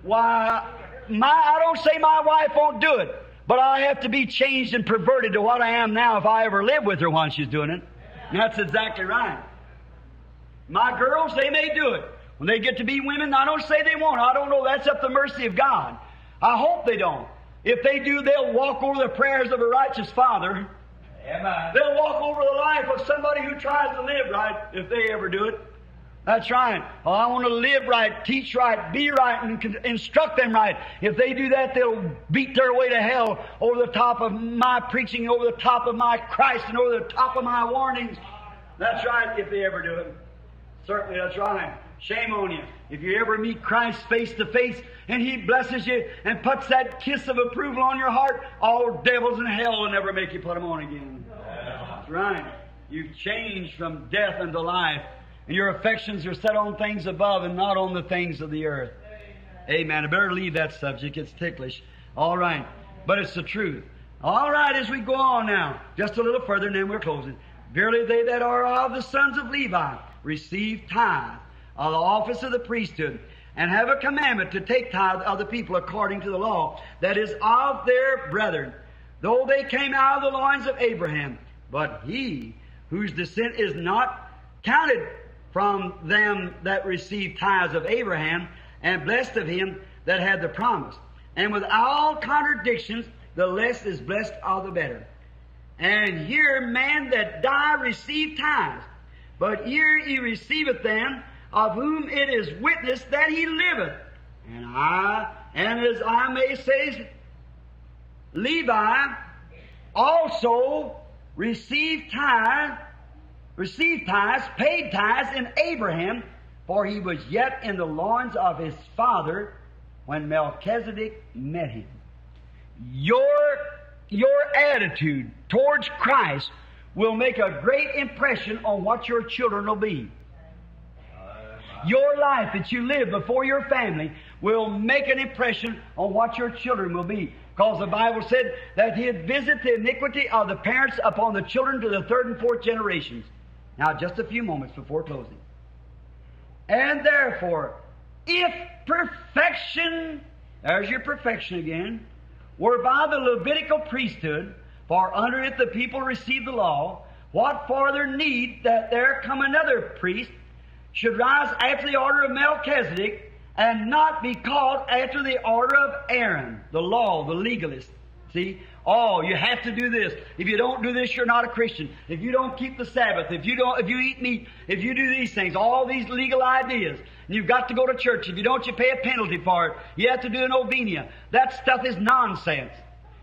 why, my, I don't say my wife won't do it, but I have to be changed and perverted to what I am now if I ever live with her while she's doing it. And that's exactly right. My girls, they may do it. When they get to be women, I don't say they won't. I don't know. That's up the mercy of God. I hope they don't. If they do, they'll walk over the prayers of a righteous father. Amen. They'll walk over the life of somebody who tries to live right, if they ever do it. That's right. Oh, I want to live right, teach right, be right, and instruct them right. If they do that, they'll beat their way to hell over the top of my preaching, over the top of my Christ, and over the top of my warnings. That's right, if they ever do it. Certainly, that's right. Shame on you. If you ever meet Christ face to face and He blesses you and puts that kiss of approval on your heart, all devils in hell will never make you put them on again. That's right. You've changed from death unto life. And your affections are set on things above and not on the things of the earth. Amen. I better leave that subject. It's ticklish. All right. But it's the truth. All right, as we go on now, just a little further, and then we're closing. Verily, they that are of the sons of Levi receive tithe of the office of the priesthood, and have a commandment to take tithe of the people according to the law, that is of their brethren, though they came out of the loins of Abraham. But he whose descent is not counted from them that received tithes of Abraham, and blessed of him that had the promise. And with all contradictions, the less is blessed of the better. And here man that die receive tithes, but here he receiveth them of whom it is witness that he liveth. And I, and as I may say, Levi also received tithe, received tithes, paid tithes in Abraham, for he was yet in the loins of his father when Melchizedek met him. Your, your attitude towards Christ will make a great impression on what your children will be. Your life that you live before your family will make an impression on what your children will be. Because the Bible said that He'd visit the iniquity of the parents upon the children to the third and fourth generations. Now, just a few moments before closing. And therefore, if perfection, there's your perfection again, were by the Levitical priesthood, for under it the people received the law, what farther need that there come another priest should rise after the order of Melchizedek and not be called after the order of Aaron, the law, the legalist. See? Oh, you have to do this. If you don't do this, you're not a Christian. If you don't keep the Sabbath, if you don't, if you eat meat, if you do these things, all these legal ideas, and you've got to go to church. If you don't, you pay a penalty for it. You have to do a novena. That stuff is nonsense.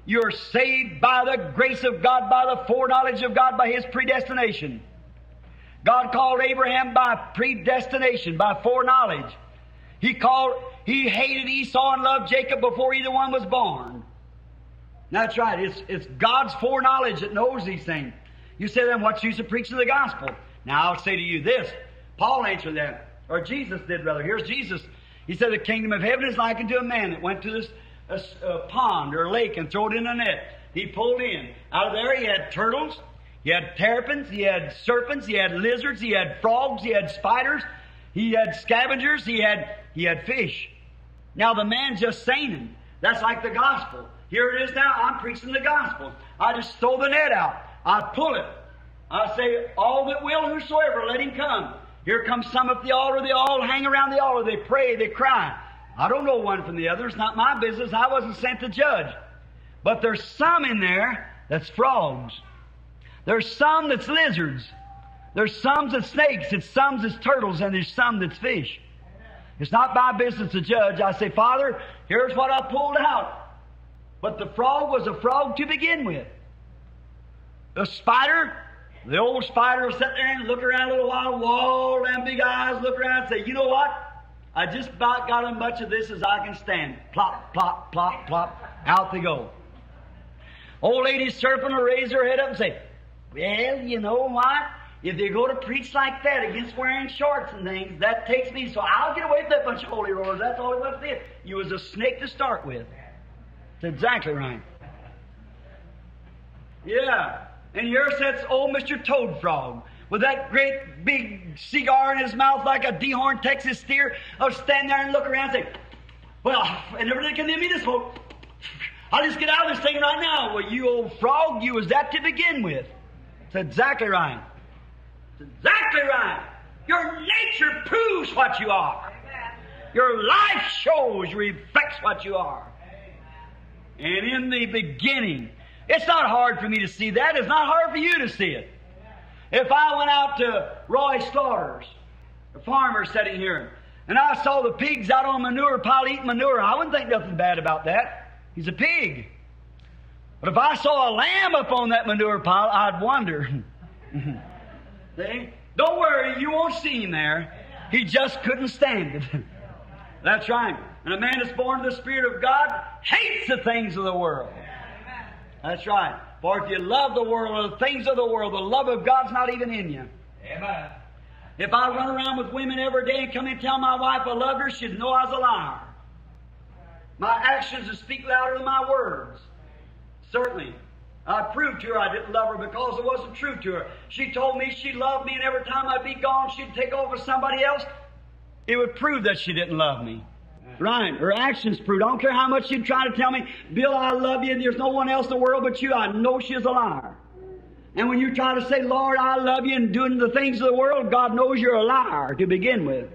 You're saved by the grace of God, by the foreknowledge of God, by His predestination. God called Abraham by predestination, by foreknowledge. He called, he hated Esau and loved Jacob before either one was born. That's right. It's, it's God's foreknowledge that knows these things. You say then, what's use of preaching the gospel? Now I'll say to you this. Paul answered that, or Jesus did rather. Here's Jesus. He said, the kingdom of heaven is likened to a man that went to this a, a pond or a lake and threw it in a net. He pulled in. Out of there he had turtles, he had terrapins, he had serpents, he had lizards, he had frogs, he had spiders, he had scavengers, he had he had fish. Now the man's just saying That's like the gospel. Here it is now, I'm preaching the gospel. I just throw the net out. I pull it. I say, all that will, whosoever, let him come. Here comes some at the altar, they all hang around the altar, they pray, they cry. I don't know one from the other, it's not my business, I wasn't sent to judge. But there's some in there that's frogs. There's some that's lizards. There's some that's snakes, it's some that's turtles, and there's some that's fish. It's not my business to judge. I say, Father, here's what I pulled out. But the frog was a frog to begin with. The spider, the old spider will sit there and look around a little while, wall them big eyes, look around and say, you know what? I just about got as much of this as I can stand. Plop, plop, plop, plop. Out they go. Old lady serpent will raise her head up and say, well, you know what? If they go to preach like that against wearing shorts and things, that takes me, so I'll get away with that bunch of holy rollers. That's all it was to You was a snake to start with. That's exactly right. Yeah. And here sits old Mr. Toad Frog with that great big cigar in his mouth like a dehorned Texas steer. I'll stand there and look around and say, Well, and everybody condemn me this smoke. I'll just get out of this thing right now. Well, you old frog, you was that to begin with. That's exactly right. That's exactly right. Your nature proves what you are. Your life shows, reflects what you are. And in the beginning, it's not hard for me to see that. It's not hard for you to see it. If I went out to Roy Slaughter's, a farmer sitting here, and I saw the pigs out on manure pile eating manure, I wouldn't think nothing bad about that. He's a pig. But if I saw a lamb up on that manure pile, I'd wonder. see? Don't worry, you won't see him there. He just couldn't stand it. That's right. And a man that's born of the Spirit of God hates the things of the world. That's right. For if you love the world or the things of the world, the love of God's not even in you. Amen. If I run around with women every day and come and tell my wife I loved her, she'd know I was a liar. My actions would speak louder than my words. Certainly. I proved to her I didn't love her because it wasn't true to her. She told me she loved me, and every time I'd be gone, she'd take over somebody else. It would prove that she didn't love me. Right. Her actions proved. I don't care how much she'd try to tell me, Bill, I love you, and there's no one else in the world but you. I know she's a liar. And when you try to say, Lord, I love you, and doing the things of the world, God knows you're a liar to begin with.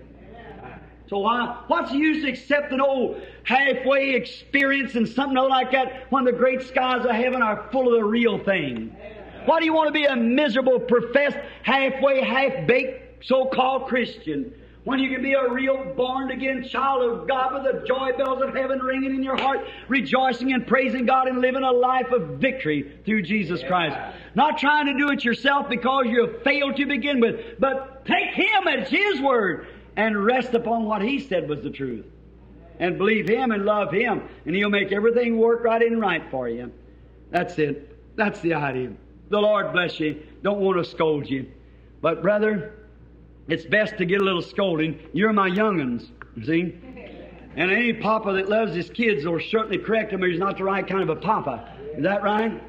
So why, what's the use accepting old halfway experience and something like that when the great skies of heaven are full of the real thing? Why do you want to be a miserable, professed, halfway, half-baked, so-called Christian when you can be a real born-again child of God with the joy bells of heaven ringing in your heart, rejoicing and praising God and living a life of victory through Jesus Christ? Not trying to do it yourself because you have failed to begin with, but take Him at His word and rest upon what He said was the truth. And believe Him and love Him, and He'll make everything work right and right for you. That's it. That's the idea. The Lord bless you. Don't want to scold you. But, brother, it's best to get a little scolding. You're my young'uns, you see? And any papa that loves his kids will certainly correct him if he's not the right kind of a papa. Is that right?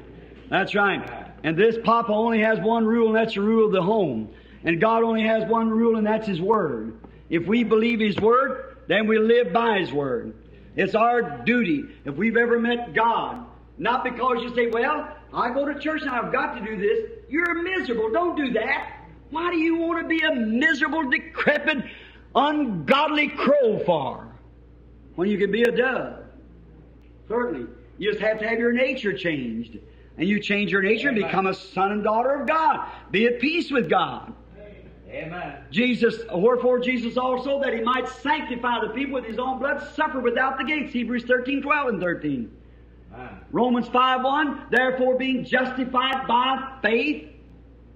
That's right. And this papa only has one rule, and that's the rule of the home. And God only has one rule, and that's His Word. If we believe His Word, then we live by His Word. It's our duty. If we've ever met God, not because you say, well, I go to church and I've got to do this. You're miserable. Don't do that. Why do you want to be a miserable, decrepit, ungodly crow for? When you can be a dove. Certainly. You just have to have your nature changed. And you change your nature and become a son and daughter of God. Be at peace with God. Amen. Jesus, wherefore Jesus also, that he might sanctify the people with his own blood, suffered without the gates. Hebrews 13, 12 and 13. Amen. Romans 5, 1, therefore being justified by faith,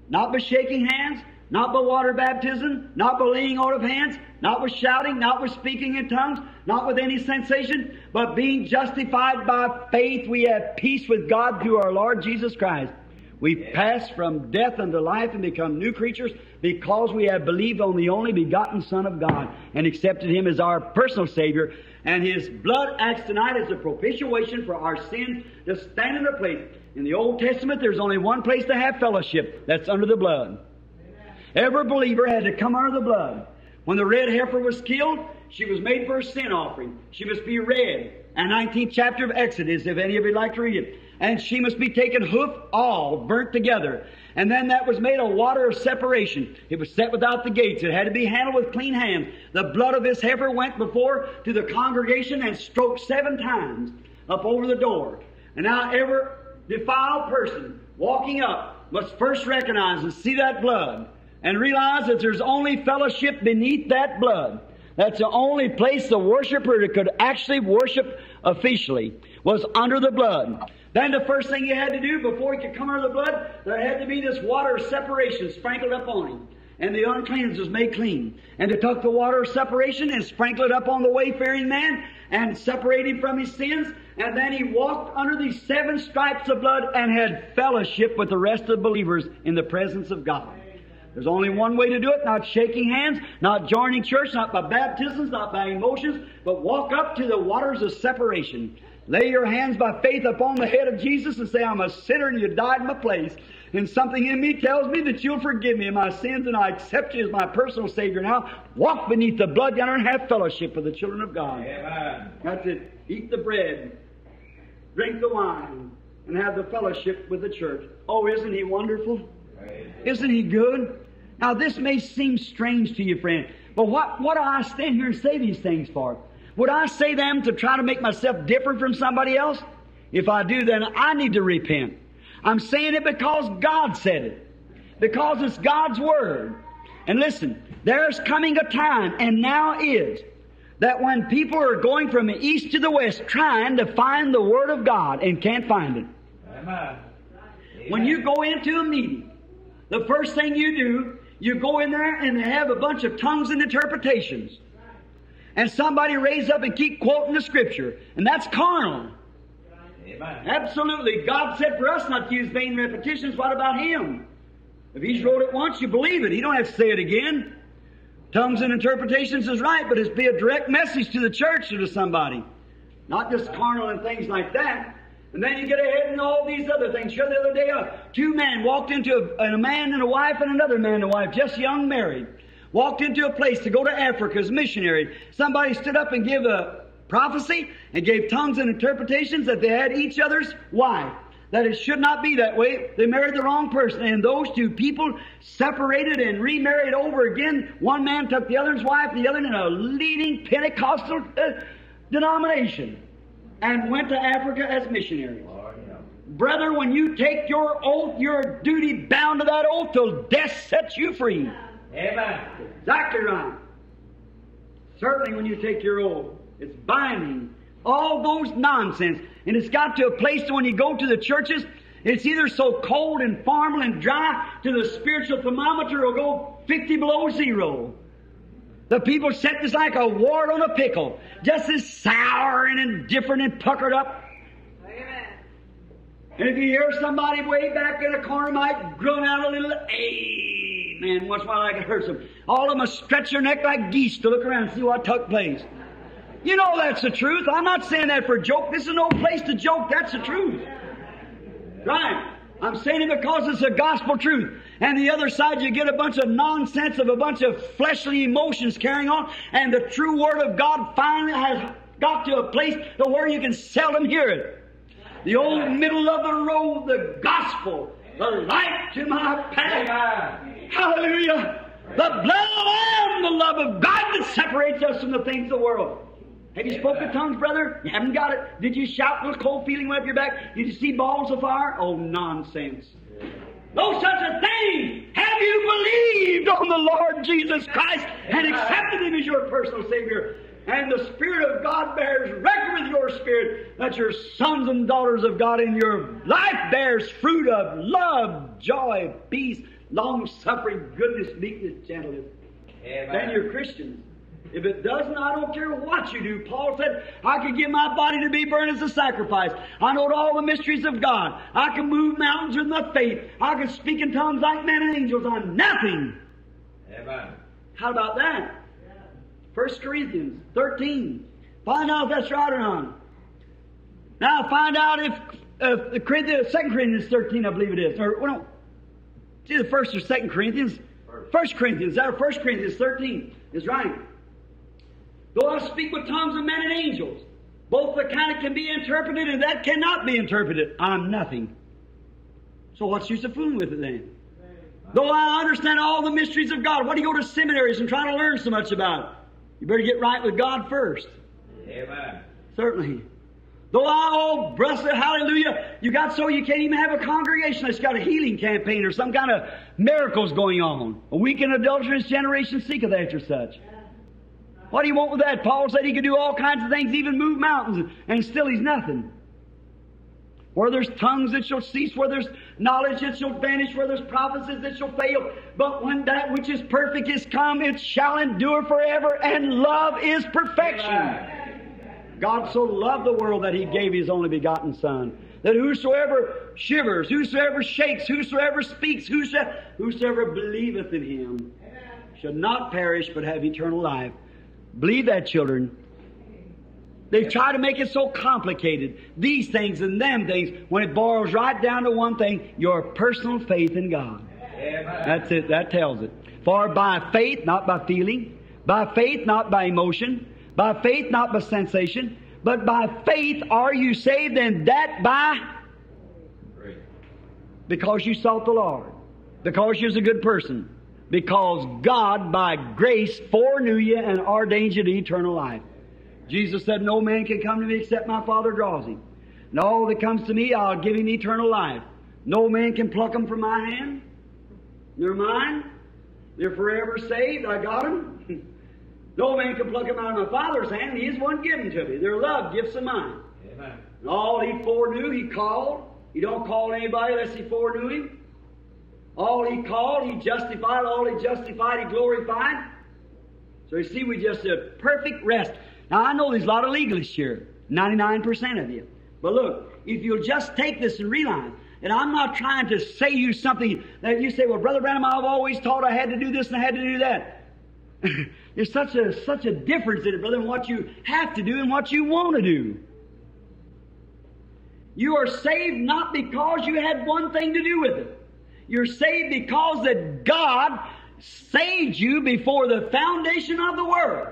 not by shaking hands, not by water baptism, not by laying on of hands, not with shouting, not with speaking in tongues, not with any sensation, but being justified by faith, we have peace with God through our Lord Jesus Christ. We pass from death unto life and become new creatures because we have believed on the only begotten Son of God and accepted Him as our personal Savior. And His blood acts tonight as a propitiation for our sins to stand in the place. In the Old Testament, there's only one place to have fellowship. That's under the blood. Every believer had to come under the blood. When the red heifer was killed, she was made for a sin offering. She must be red. And 19th chapter of Exodus, if any of you like to read it. And she must be taken hoof all, burnt together. And then that was made a water of separation. It was set without the gates. It had to be handled with clean hands. The blood of this heifer went before to the congregation and stroked seven times up over the door. And now every defiled person walking up must first recognize and see that blood and realize that there's only fellowship beneath that blood. That's the only place the worshiper could actually worship officially was under the blood. Then the first thing he had to do before he could come under the blood, there had to be this water of separation sprinkled up on him. And the uncleanness was made clean. And to took the water of separation and sprinkle it up on the wayfaring man and separate him from his sins. And then he walked under these seven stripes of blood and had fellowship with the rest of the believers in the presence of God. There's only one way to do it, not shaking hands, not joining church, not by baptisms, not by emotions, but walk up to the waters of separation. Lay your hands by faith upon the head of Jesus and say, I'm a sinner and you died in my place. And something in me tells me that you'll forgive me of my sins and I accept you as my personal Savior now. Walk beneath the blood yonder and have fellowship with the children of God. Amen. That's it. Eat the bread, drink the wine, and have the fellowship with the church. Oh, isn't He wonderful? Isn't He good? Now, this may seem strange to you, friend, but what, what do I stand here and say these things for? Would I say them to try to make myself different from somebody else? If I do, then I need to repent. I'm saying it because God said it. Because it's God's Word. And listen, there's coming a time, and now is, that when people are going from the east to the west trying to find the Word of God and can't find it. Amen. When you go into a meeting, the first thing you do, you go in there and they have a bunch of tongues and interpretations. And somebody raise up and keep quoting the scripture. And that's carnal. Amen. Absolutely. God said for us not to use vain repetitions. What about Him? If He's wrote it once, you believe it. He don't have to say it again. Tongues and interpretations is right, but it's be a direct message to the church or to somebody. Not just carnal and things like that. And then you get ahead and all these other things. Sure, the other day, uh, two men walked into a, a man and a wife and another man and a wife, just young married, walked into a place to go to Africa as missionary. Somebody stood up and gave a prophecy and gave tongues and interpretations that they had each other's wife. That it should not be that way. They married the wrong person. And those two people separated and remarried over again. One man took the other's wife, the other in a leading Pentecostal uh, denomination, and went to Africa as missionaries. Brother, when you take your oath, your duty bound to that oath till death sets you free. Amen. Exactly right. Certainly when you take your oath, it's binding. All those nonsense. And it's got to a place that when you go to the churches, it's either so cold and formal and dry to the spiritual thermometer will go 50 below zero. The people set this like a wart on a pickle, just as sour and indifferent and puckered up. Amen. And if you hear somebody way back in a corner might groan out a little, amen, once in a while I can hear some. All of them stretch their neck like geese to look around and see what took place. You know that's the truth. I'm not saying that for a joke. This is no place to joke. That's the truth. Right. I'm saying it because it's a gospel truth. And the other side, you get a bunch of nonsense of a bunch of fleshly emotions carrying on, and the true Word of God finally has got to a place to where you can seldom hear it. The old middle of the road, the gospel, the light to my path. Hallelujah. The blood of the Lamb, the love of God that separates us from the things of the world. Have you spoken tongues, brother? You haven't got it. Did you shout with a cold feeling went up your back? Did you see balls of fire? Oh, nonsense. No such a thing. Have you believed on the Lord Jesus Christ and accepted Him as your personal Savior? And the Spirit of God bears record with your spirit that your sons and daughters of God in your life bears fruit of love, joy, peace, long suffering, goodness, meekness, gentleness. Amen. Then you're Christians. If it doesn't, I don't care what you do. Paul said, I could give my body to be burned as a sacrifice. I know all the mysteries of God. I can move mountains with my faith. I can speak in tongues like men and angels. I'm nothing. Amen. How about that? 1 Corinthians 13. Find out if that's right or not. Now find out if, if the Corinthians, 2 Corinthians 13, I believe it is. Or, well, no. It's either 1st or 2nd Corinthians. 1 Corinthians, that or 1 Corinthians 13 is right. Though I speak with tongues of men and angels, both the kind that can be interpreted and that cannot be interpreted, I'm nothing. So what's use of fooling with it then? Though I understand all the mysteries of God, why do you go to seminaries and try to learn so much about? it? You better get right with God first. Amen. Certainly. Though I, oh, blessed, hallelujah, you got so you can't even have a congregation that's got a healing campaign or some kind of miracles going on. A weak and adulterous generation seeketh after such. What do you want with that? Paul said he could do all kinds of things, even move mountains, and still he's nothing. Where there's tongues that shall cease, where there's knowledge that shall vanish, where there's prophecies that shall fail. But when that which is perfect is come, it shall endure forever, and love is perfection. God so loved the world that He gave His only begotten Son, that whosoever shivers, whosoever shakes, whosoever speaks, whosoever, whosoever believeth in Him should not perish but have eternal life. Believe that, children. They've tried to make it so complicated, these things and them things, when it boils right down to one thing your personal faith in God. That's it, that tells it. For by faith, not by feeling, by faith, not by emotion, by faith, not by sensation, but by faith are you saved, and that by because you sought the Lord, because you're a good person, because God by grace foreknew you and ordained you to eternal life. Jesus said, No man can come to me except my Father draws him. And all that comes to me, I'll give him eternal life. No man can pluck them from my hand. They're mine. They're forever saved. I got them. no man can pluck them out of my Father's hand. He is one given to me. They're love gifts of mine. Amen. And all he foreknew, he called. He don't call anybody unless he foreknew him. All he called, he justified. All he justified, he glorified. So you see, we just a perfect rest. Now I know there's a lot of legalists here, 99% of you. But look, if you'll just take this and realize, and I'm not trying to say you something that you say, well, Brother Branham, I've always taught I had to do this and I had to do that. There's such a such a difference in it, brother, in what you have to do and what you want to do. You are saved not because you had one thing to do with it. You're saved because that God saved you before the foundation of the world.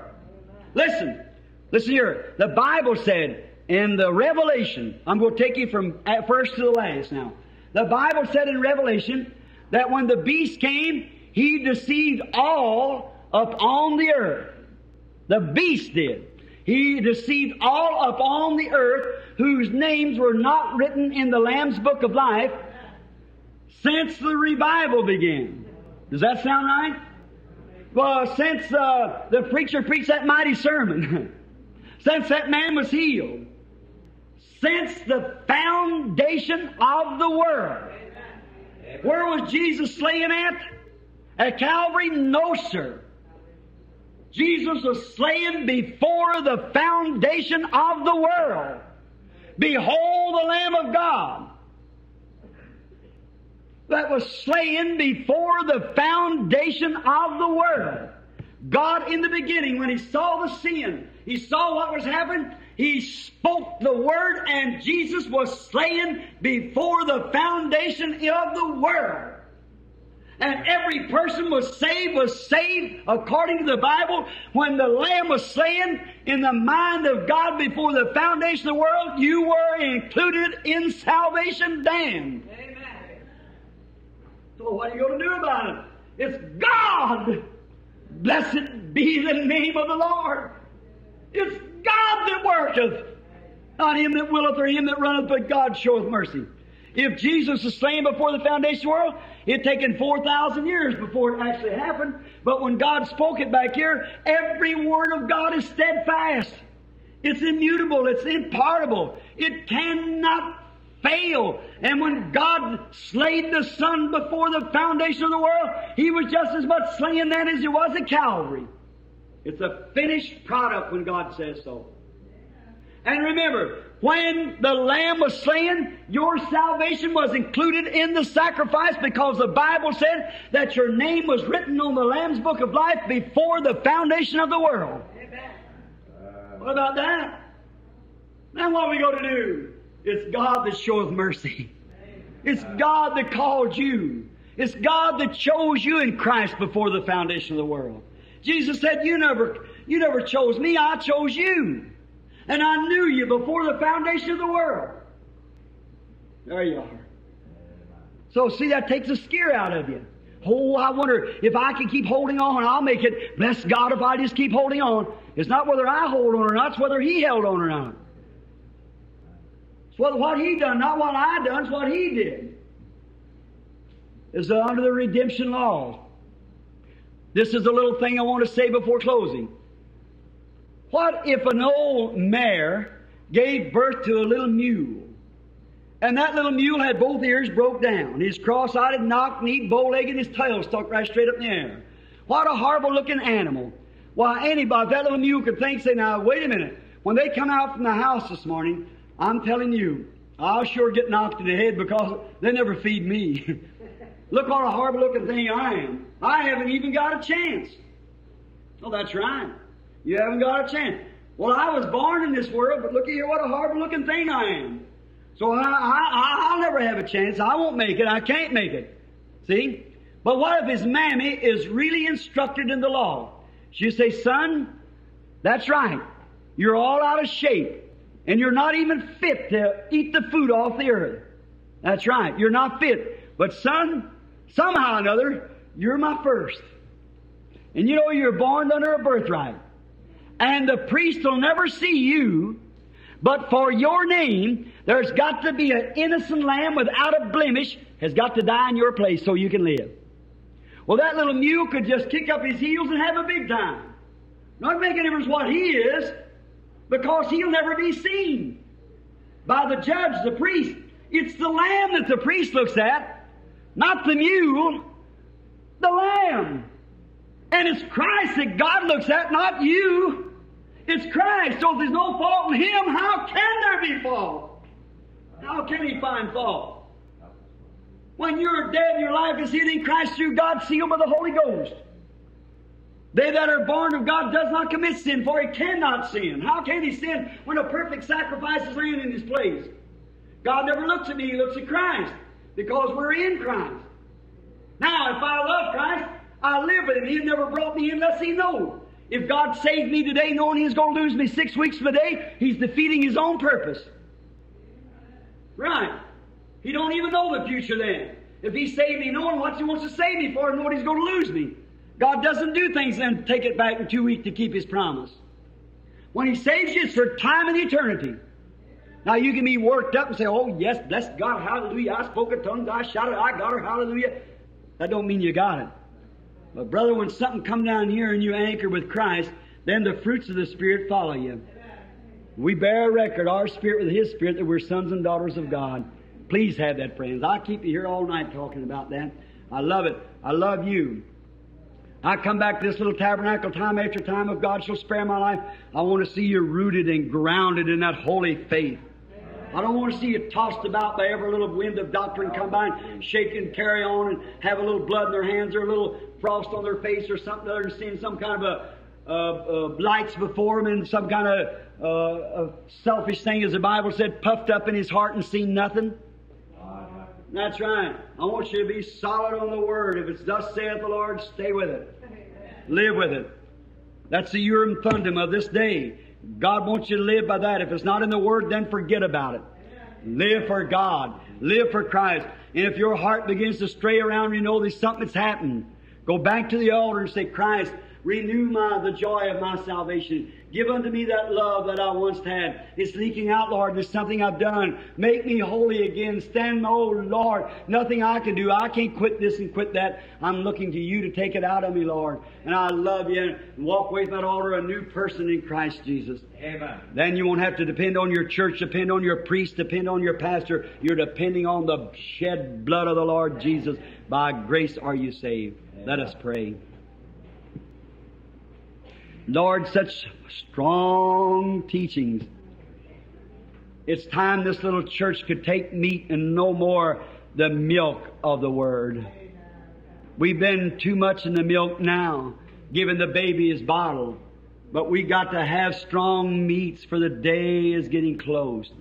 Listen, listen here. The Bible said in the Revelation, I'm going to take you from at first to the last now. The Bible said in Revelation that when the beast came, he deceived all upon the earth. The beast did. He deceived all upon the earth whose names were not written in the Lamb's book of life since the revival began. Does that sound right? Well, since uh, the preacher preached that mighty sermon, since that man was healed, since the foundation of the world. Where was Jesus slain at? At Calvary? No, sir. Jesus was slain before the foundation of the world. Behold the Lamb of God that was slain before the foundation of the world. God in the beginning, when He saw the sin, He saw what was happening, He spoke the word and Jesus was slain before the foundation of the world. And every person was saved, was saved according to the Bible. When the Lamb was slain in the mind of God before the foundation of the world, you were included in salvation then. So what are you going to do about it? It's God. Blessed be the name of the Lord. It's God that worketh, not him that willeth or him that runneth, but God showeth mercy. If Jesus was slain before the foundation of the world, it taken 4,000 years before it actually happened. But when God spoke it back here, every word of God is steadfast. It's immutable. It's impartable. It cannot fail. And when God slayed the Son before the foundation of the world, He was just as much slaying then as He was at Calvary. It's a finished product when God says so. And remember, when the Lamb was slain, your salvation was included in the sacrifice because the Bible said that your name was written on the Lamb's book of life before the foundation of the world. What about that? Now what are we going to do? It's God that showeth mercy. It's God that called you. It's God that chose you in Christ before the foundation of the world. Jesus said, You never, you never chose me, I chose you. And I knew you before the foundation of the world. There you are. So see, that takes the scare out of you. Oh, I wonder if I can keep holding on, I'll make it. Bless God if I just keep holding on. It's not whether I hold on or not, it's whether He held on or not. It's whether what He done, not what I done, it's what He did. Is under the redemption law. This is a little thing I want to say before closing. What if an old mare gave birth to a little mule? And that little mule had both ears broke down. His cross-eyed, knock-kneed, bow-legged, and his tail stuck right straight up in the air. What a horrible-looking animal. Why, anybody, that little mule could think, say, now, wait a minute. When they come out from the house this morning, I'm telling you, I'll sure get knocked in the head because they never feed me. Look what a horrible-looking thing I am. I haven't even got a chance. Oh, that's right. You haven't got a chance. Well, I was born in this world, but look here, what a horrible looking thing I am. So I, I, I'll never have a chance. I won't make it. I can't make it. See? But what if his mammy is really instructed in the law? She'll say, son, that's right. You're all out of shape. And you're not even fit to eat the food off the earth. That's right. You're not fit. But son, somehow or another, you're my first. And you know you're born under a birthright. And the priest will never see you, but for your name, there's got to be an innocent lamb without a blemish has got to die in your place so you can live. Well, that little mule could just kick up his heels and have a big time. Not make making difference what he is, because he'll never be seen by the judge, the priest. It's the lamb that the priest looks at, not the mule, the lamb. And it's Christ that God looks at, not you. It's Christ. So if there's no fault in Him, how can there be fault? How can He find fault? When you're dead your life is hidden in Christ through God, sealed by the Holy Ghost. They that are born of God does not commit sin, for he cannot sin. How can he sin when a perfect sacrifice is laying in his place? God never looks at me, he looks at Christ, because we're in Christ. Now, if I love Christ, I live with him. He never brought me in unless he knows. If God saved me today knowing he's going to lose me six weeks from today, he's defeating his own purpose. Right. He don't even know the future then. If he saved me knowing what he wants to save me for and what he's going to lose me. God doesn't do things and then take it back in two weeks to keep his promise. When he saves you, it's for time and eternity. Now you can be worked up and say, oh yes, bless God, hallelujah, I spoke a tongue, I shouted, I got her, hallelujah. That don't mean you got it. But brother, when something come down here and you anchor with Christ, then the fruits of the Spirit follow you. We bear a record, our spirit with His spirit, that we're sons and daughters of God. Please have that, friends. I'll keep you here all night talking about that. I love it. I love you. I come back to this little tabernacle time after time. If God shall spare my life, I want to see you rooted and grounded in that holy faith. I don't want to see you tossed about by every little wind of doctrine come by and shake and carry on and have a little blood in their hands or a little frost on their face or something other than seeing some kind of a lights before them and some kind of uh, selfish thing, as the Bible said, puffed up in his heart and seen nothing. That's right. I want you to be solid on the Word. If it's thus saith the Lord, stay with it. Live with it. That's the Urim Thummim of this day. God wants you to live by that. If it's not in the Word, then forget about it. Live for God. Live for Christ. And if your heart begins to stray around, you know there's something that's happened. Go back to the altar and say, Christ, renew my, the joy of my salvation. Give unto me that love that I once had. It's leaking out, Lord. There's something I've done. Make me holy again. Stand, oh Lord. Nothing I can do. I can't quit this and quit that. I'm looking to you to take it out of me, Lord. And I love you and walk away from that altar a new person in Christ Jesus. Amen. Then you won't have to depend on your church, depend on your priest, depend on your pastor. You're depending on the shed blood of the Lord Jesus. By grace are you saved. Let us pray. Lord, such strong teachings. It's time this little church could take meat and no more the milk of the Word. We've been too much in the milk now, giving the baby his bottle. But we got to have strong meats for the day is getting close.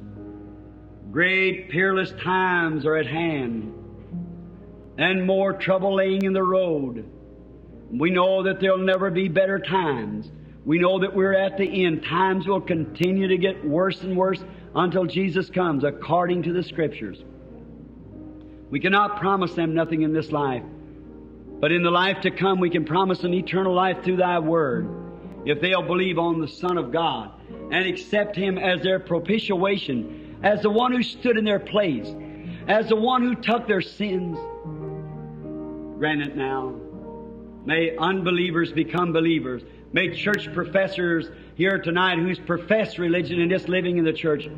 Great peerless times are at hand. And more trouble laying in the road. We know that there'll never be better times. We know that we're at the end. Times will continue to get worse and worse until Jesus comes, according to the Scriptures. We cannot promise them nothing in this life. But in the life to come, we can promise them eternal life through Thy Word. If they'll believe on the Son of God and accept Him as their propitiation, as the one who stood in their place, as the one who took their sins. Grant it now. May unbelievers become believers. May church professors here tonight who's professed religion and just living in the church,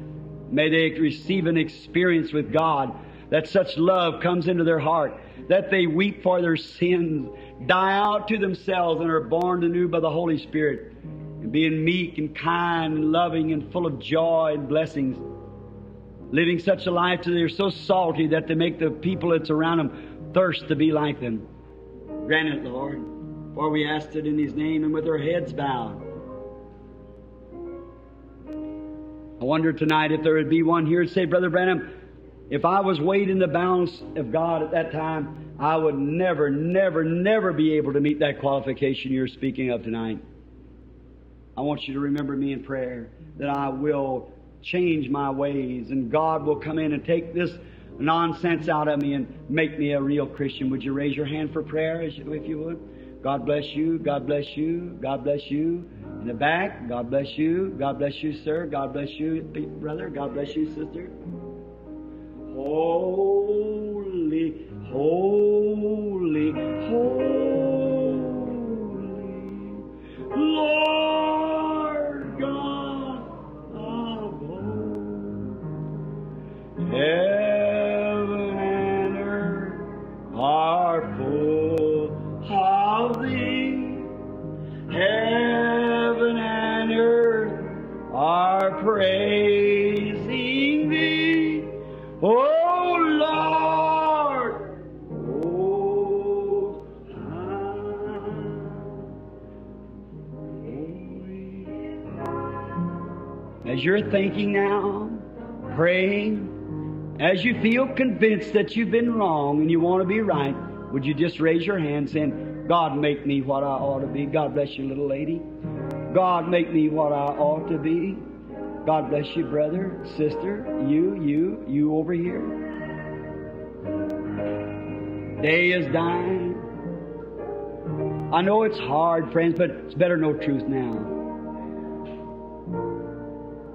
may they receive an experience with God that such love comes into their heart, that they weep for their sins, die out to themselves, and are born anew by the Holy Spirit, and being meek and kind and loving and full of joy and blessings. Living such a life that they're so salty that they make the people that's around them thirst to be like them. Grant it, Lord, for we asked it in His name and with our heads bowed. I wonder tonight if there would be one here to say, Brother Branham, if I was weighed in the balance of God at that time, I would never, never, never be able to meet that qualification you're speaking of tonight. I want you to remember me in prayer that I will change my ways and God will come in and take this nonsense out of me and make me a real Christian. Would you raise your hand for prayer if you would? God bless you. God bless you. God bless you. In the back, God bless you. God bless you, sir. God bless you, brother. God bless you, sister. Holy, holy, holy, Lord God of hosts. harmful of thee. Heaven and earth are praising thee. Oh Lord, oh As you're thinking now, praying, as you feel convinced that you've been wrong and you want to be right, would you just raise your hand saying, God, make me what I ought to be. God bless you, little lady. God, make me what I ought to be. God bless you, brother, sister, you, you, you over here. Day is dying. I know it's hard, friends, but it's better know truth now.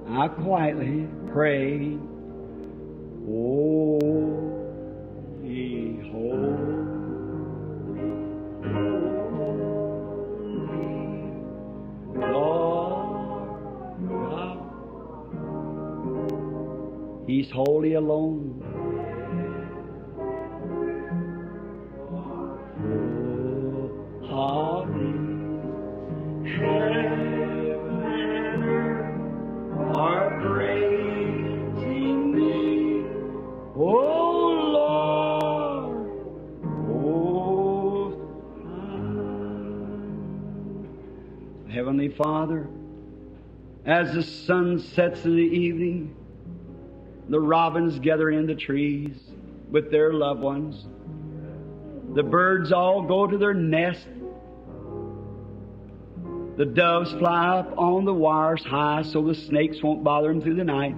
I quietly pray, He's holy alone. Oh, holy, heaven and earth are praising Oh, oh, Heavenly Father, as the sun sets in the evening, the robins gather in the trees with their loved ones. The birds all go to their nest. The doves fly up on the wires high so the snakes won't bother them through the night.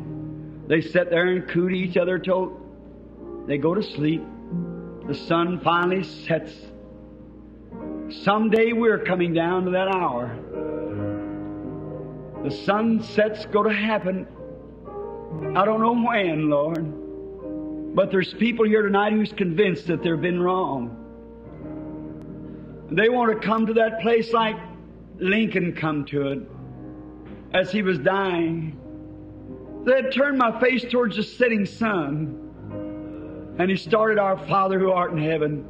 They sit there and coo to each other till they go to sleep. The sun finally sets. Someday we're coming down to that hour. The sunsets go to happen. I don't know when, Lord. But there's people here tonight who's convinced that they've been wrong. They want to come to that place like Lincoln come to it as he was dying. They had turned my face towards the setting sun. And he started, Our Father who art in heaven.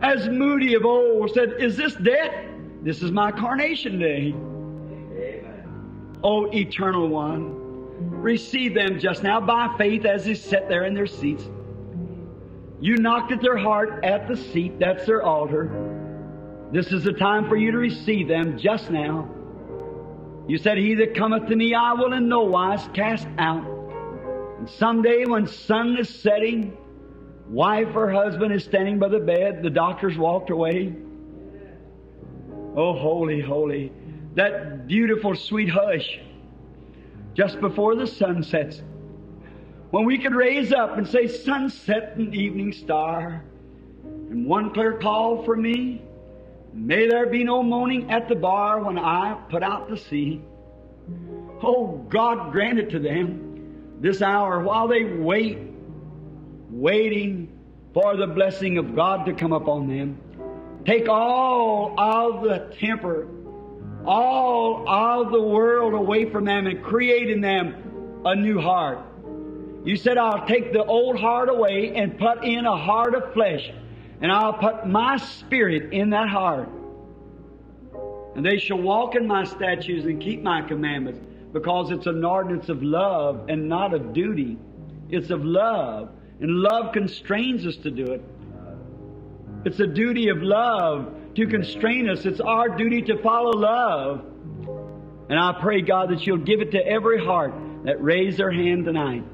As Moody of old said, Is this death? This is my carnation day. Amen. O eternal one, receive them just now by faith as they sit there in their seats. You knocked at their heart at the seat, that's their altar. This is the time for you to receive them just now. You said, He that cometh to me I will in no wise cast out. And someday when sun is setting, wife or husband is standing by the bed, the doctor's walked away. Oh, holy, holy. That beautiful sweet hush just before the sun sets. When we could raise up and say, Sunset and evening star, and one clear call for me, May there be no moaning at the bar when I put out to sea. Oh, God grant it to them this hour while they wait, waiting for the blessing of God to come upon them. Take all of the temper, all of the world away from them and create in them a new heart. You said, I'll take the old heart away and put in a heart of flesh and I'll put my spirit in that heart. And they shall walk in my statutes and keep my commandments, because it's an ordinance of love and not of duty. It's of love. And love constrains us to do it. It's a duty of love to constrain us. It's our duty to follow love. And I pray, God, that you'll give it to every heart that raised their hand tonight.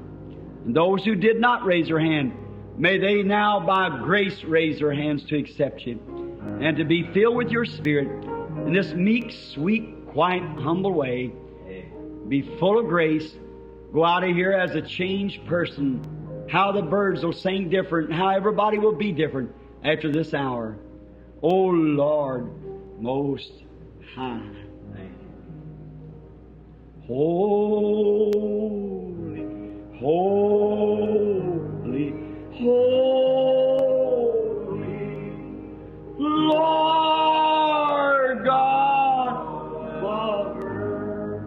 And those who did not raise their hand, May they now by grace raise their hands to accept you and to be filled with your spirit in this meek, sweet, quiet, humble way. Be full of grace. Go out of here as a changed person. How the birds will sing different, how everybody will be different after this hour. Oh Lord, most high. Holy, holy, holy, Lord God of earth.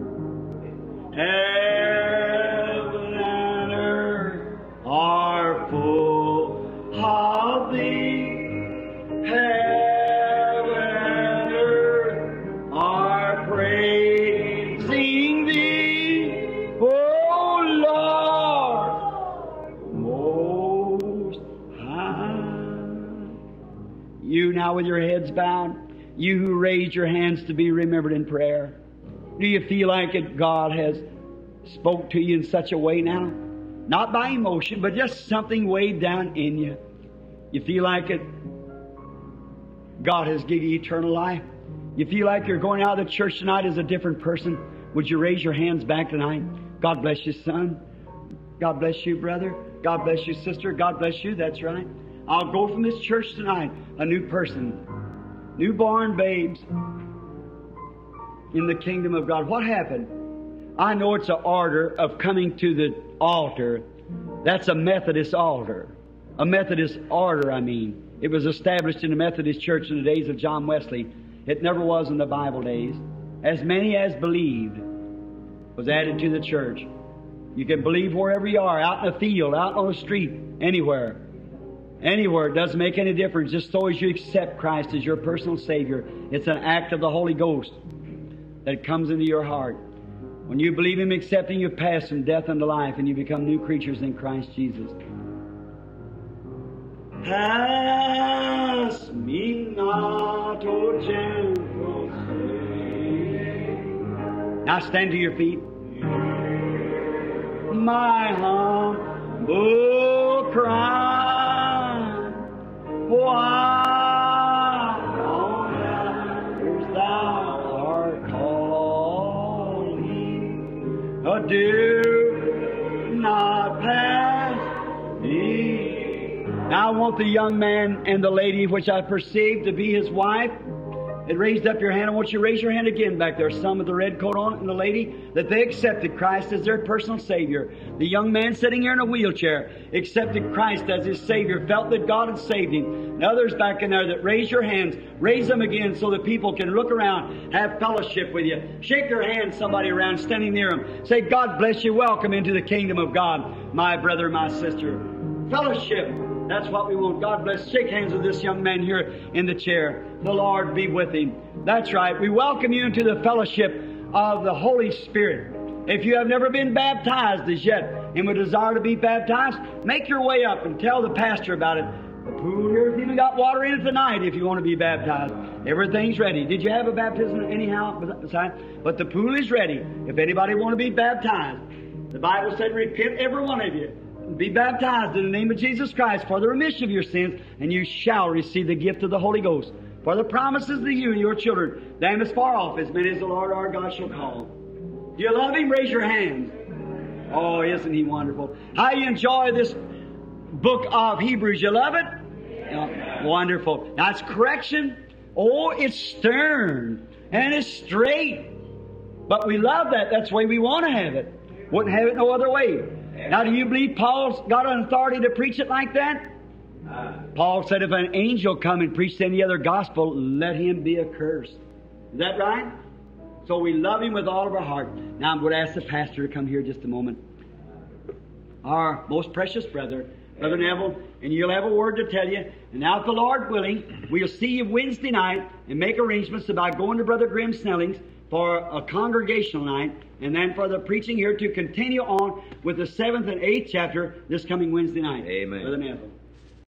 You now with your heads bowed, you who raised your hands to be remembered in prayer. Do you feel like it? God has spoke to you in such a way now? Not by emotion, but just something way down in you. You feel like it? God has given you eternal life. You feel like you're going out of the church tonight as a different person? Would you raise your hands back tonight? God bless you, son. God bless you, brother. God bless you, sister. God bless you. That's right. I'll go from this church tonight a new person. Newborn babes in the kingdom of God. What happened? I know it's an order of coming to the altar. That's a Methodist altar. A Methodist order, I mean. It was established in the Methodist Church in the days of John Wesley. It never was in the Bible days. As many as believed was added to the church. You can believe wherever you are, out in the field, out on the street, anywhere. Anywhere. It doesn't make any difference. Just so as you accept Christ as your personal Savior, it's an act of the Holy Ghost that comes into your heart. When you believe Him accepting, you pass from death unto life and you become new creatures in Christ Jesus. Pass me not, O gentle Savior. Now stand to your feet. My humble cry, why on others thou art calling, oh, do Now I want the young man and the lady which I perceive to be his wife it raised up your hand. I want you to raise your hand again back there. Some with the red coat on and the lady that they accepted Christ as their personal Savior. The young man sitting here in a wheelchair accepted Christ as his Savior, felt that God had saved him. And others back in there that raise your hands, raise them again so that people can look around, have fellowship with you. Shake your hand, somebody around standing near them. Say, God bless you. Welcome into the kingdom of God, my brother, my sister. Fellowship. That's what we want. God bless. Shake hands with this young man here in the chair. The Lord be with him. That's right. We welcome you into the fellowship of the Holy Spirit. If you have never been baptized as yet and would desire to be baptized, make your way up and tell the pastor about it. The pool here's even got water in it tonight if you want to be baptized. Everything's ready. Did you have a baptism anyhow? But the pool is ready. If anybody want to be baptized, the Bible said, repent every one of you be baptized in the name of Jesus Christ for the remission of your sins, and you shall receive the gift of the Holy Ghost. For the promises to you and your children, them as far off as many as the Lord our God shall call. Do you love Him? Raise your hands. Oh, isn't He wonderful? How you enjoy this book of Hebrews? You love it? Yeah, wonderful. It's correction. Oh, it's stern and it's straight. But we love that. That's the way we want to have it. Wouldn't have it no other way. Now, do you believe Paul's got an authority to preach it like that? Uh, Paul said, if an angel come and preach any other gospel, let him be accursed. Is that right? So we love him with all of our heart. Now I'm going to ask the pastor to come here just a moment. Our most precious brother, Brother Neville, and you'll have a word to tell you. And now, if the Lord willing, we'll see you Wednesday night and make arrangements about going to Brother Graham Snelling's for a congregational night, and then for the preaching here to continue on with the seventh and eighth chapter this coming Wednesday night. Amen.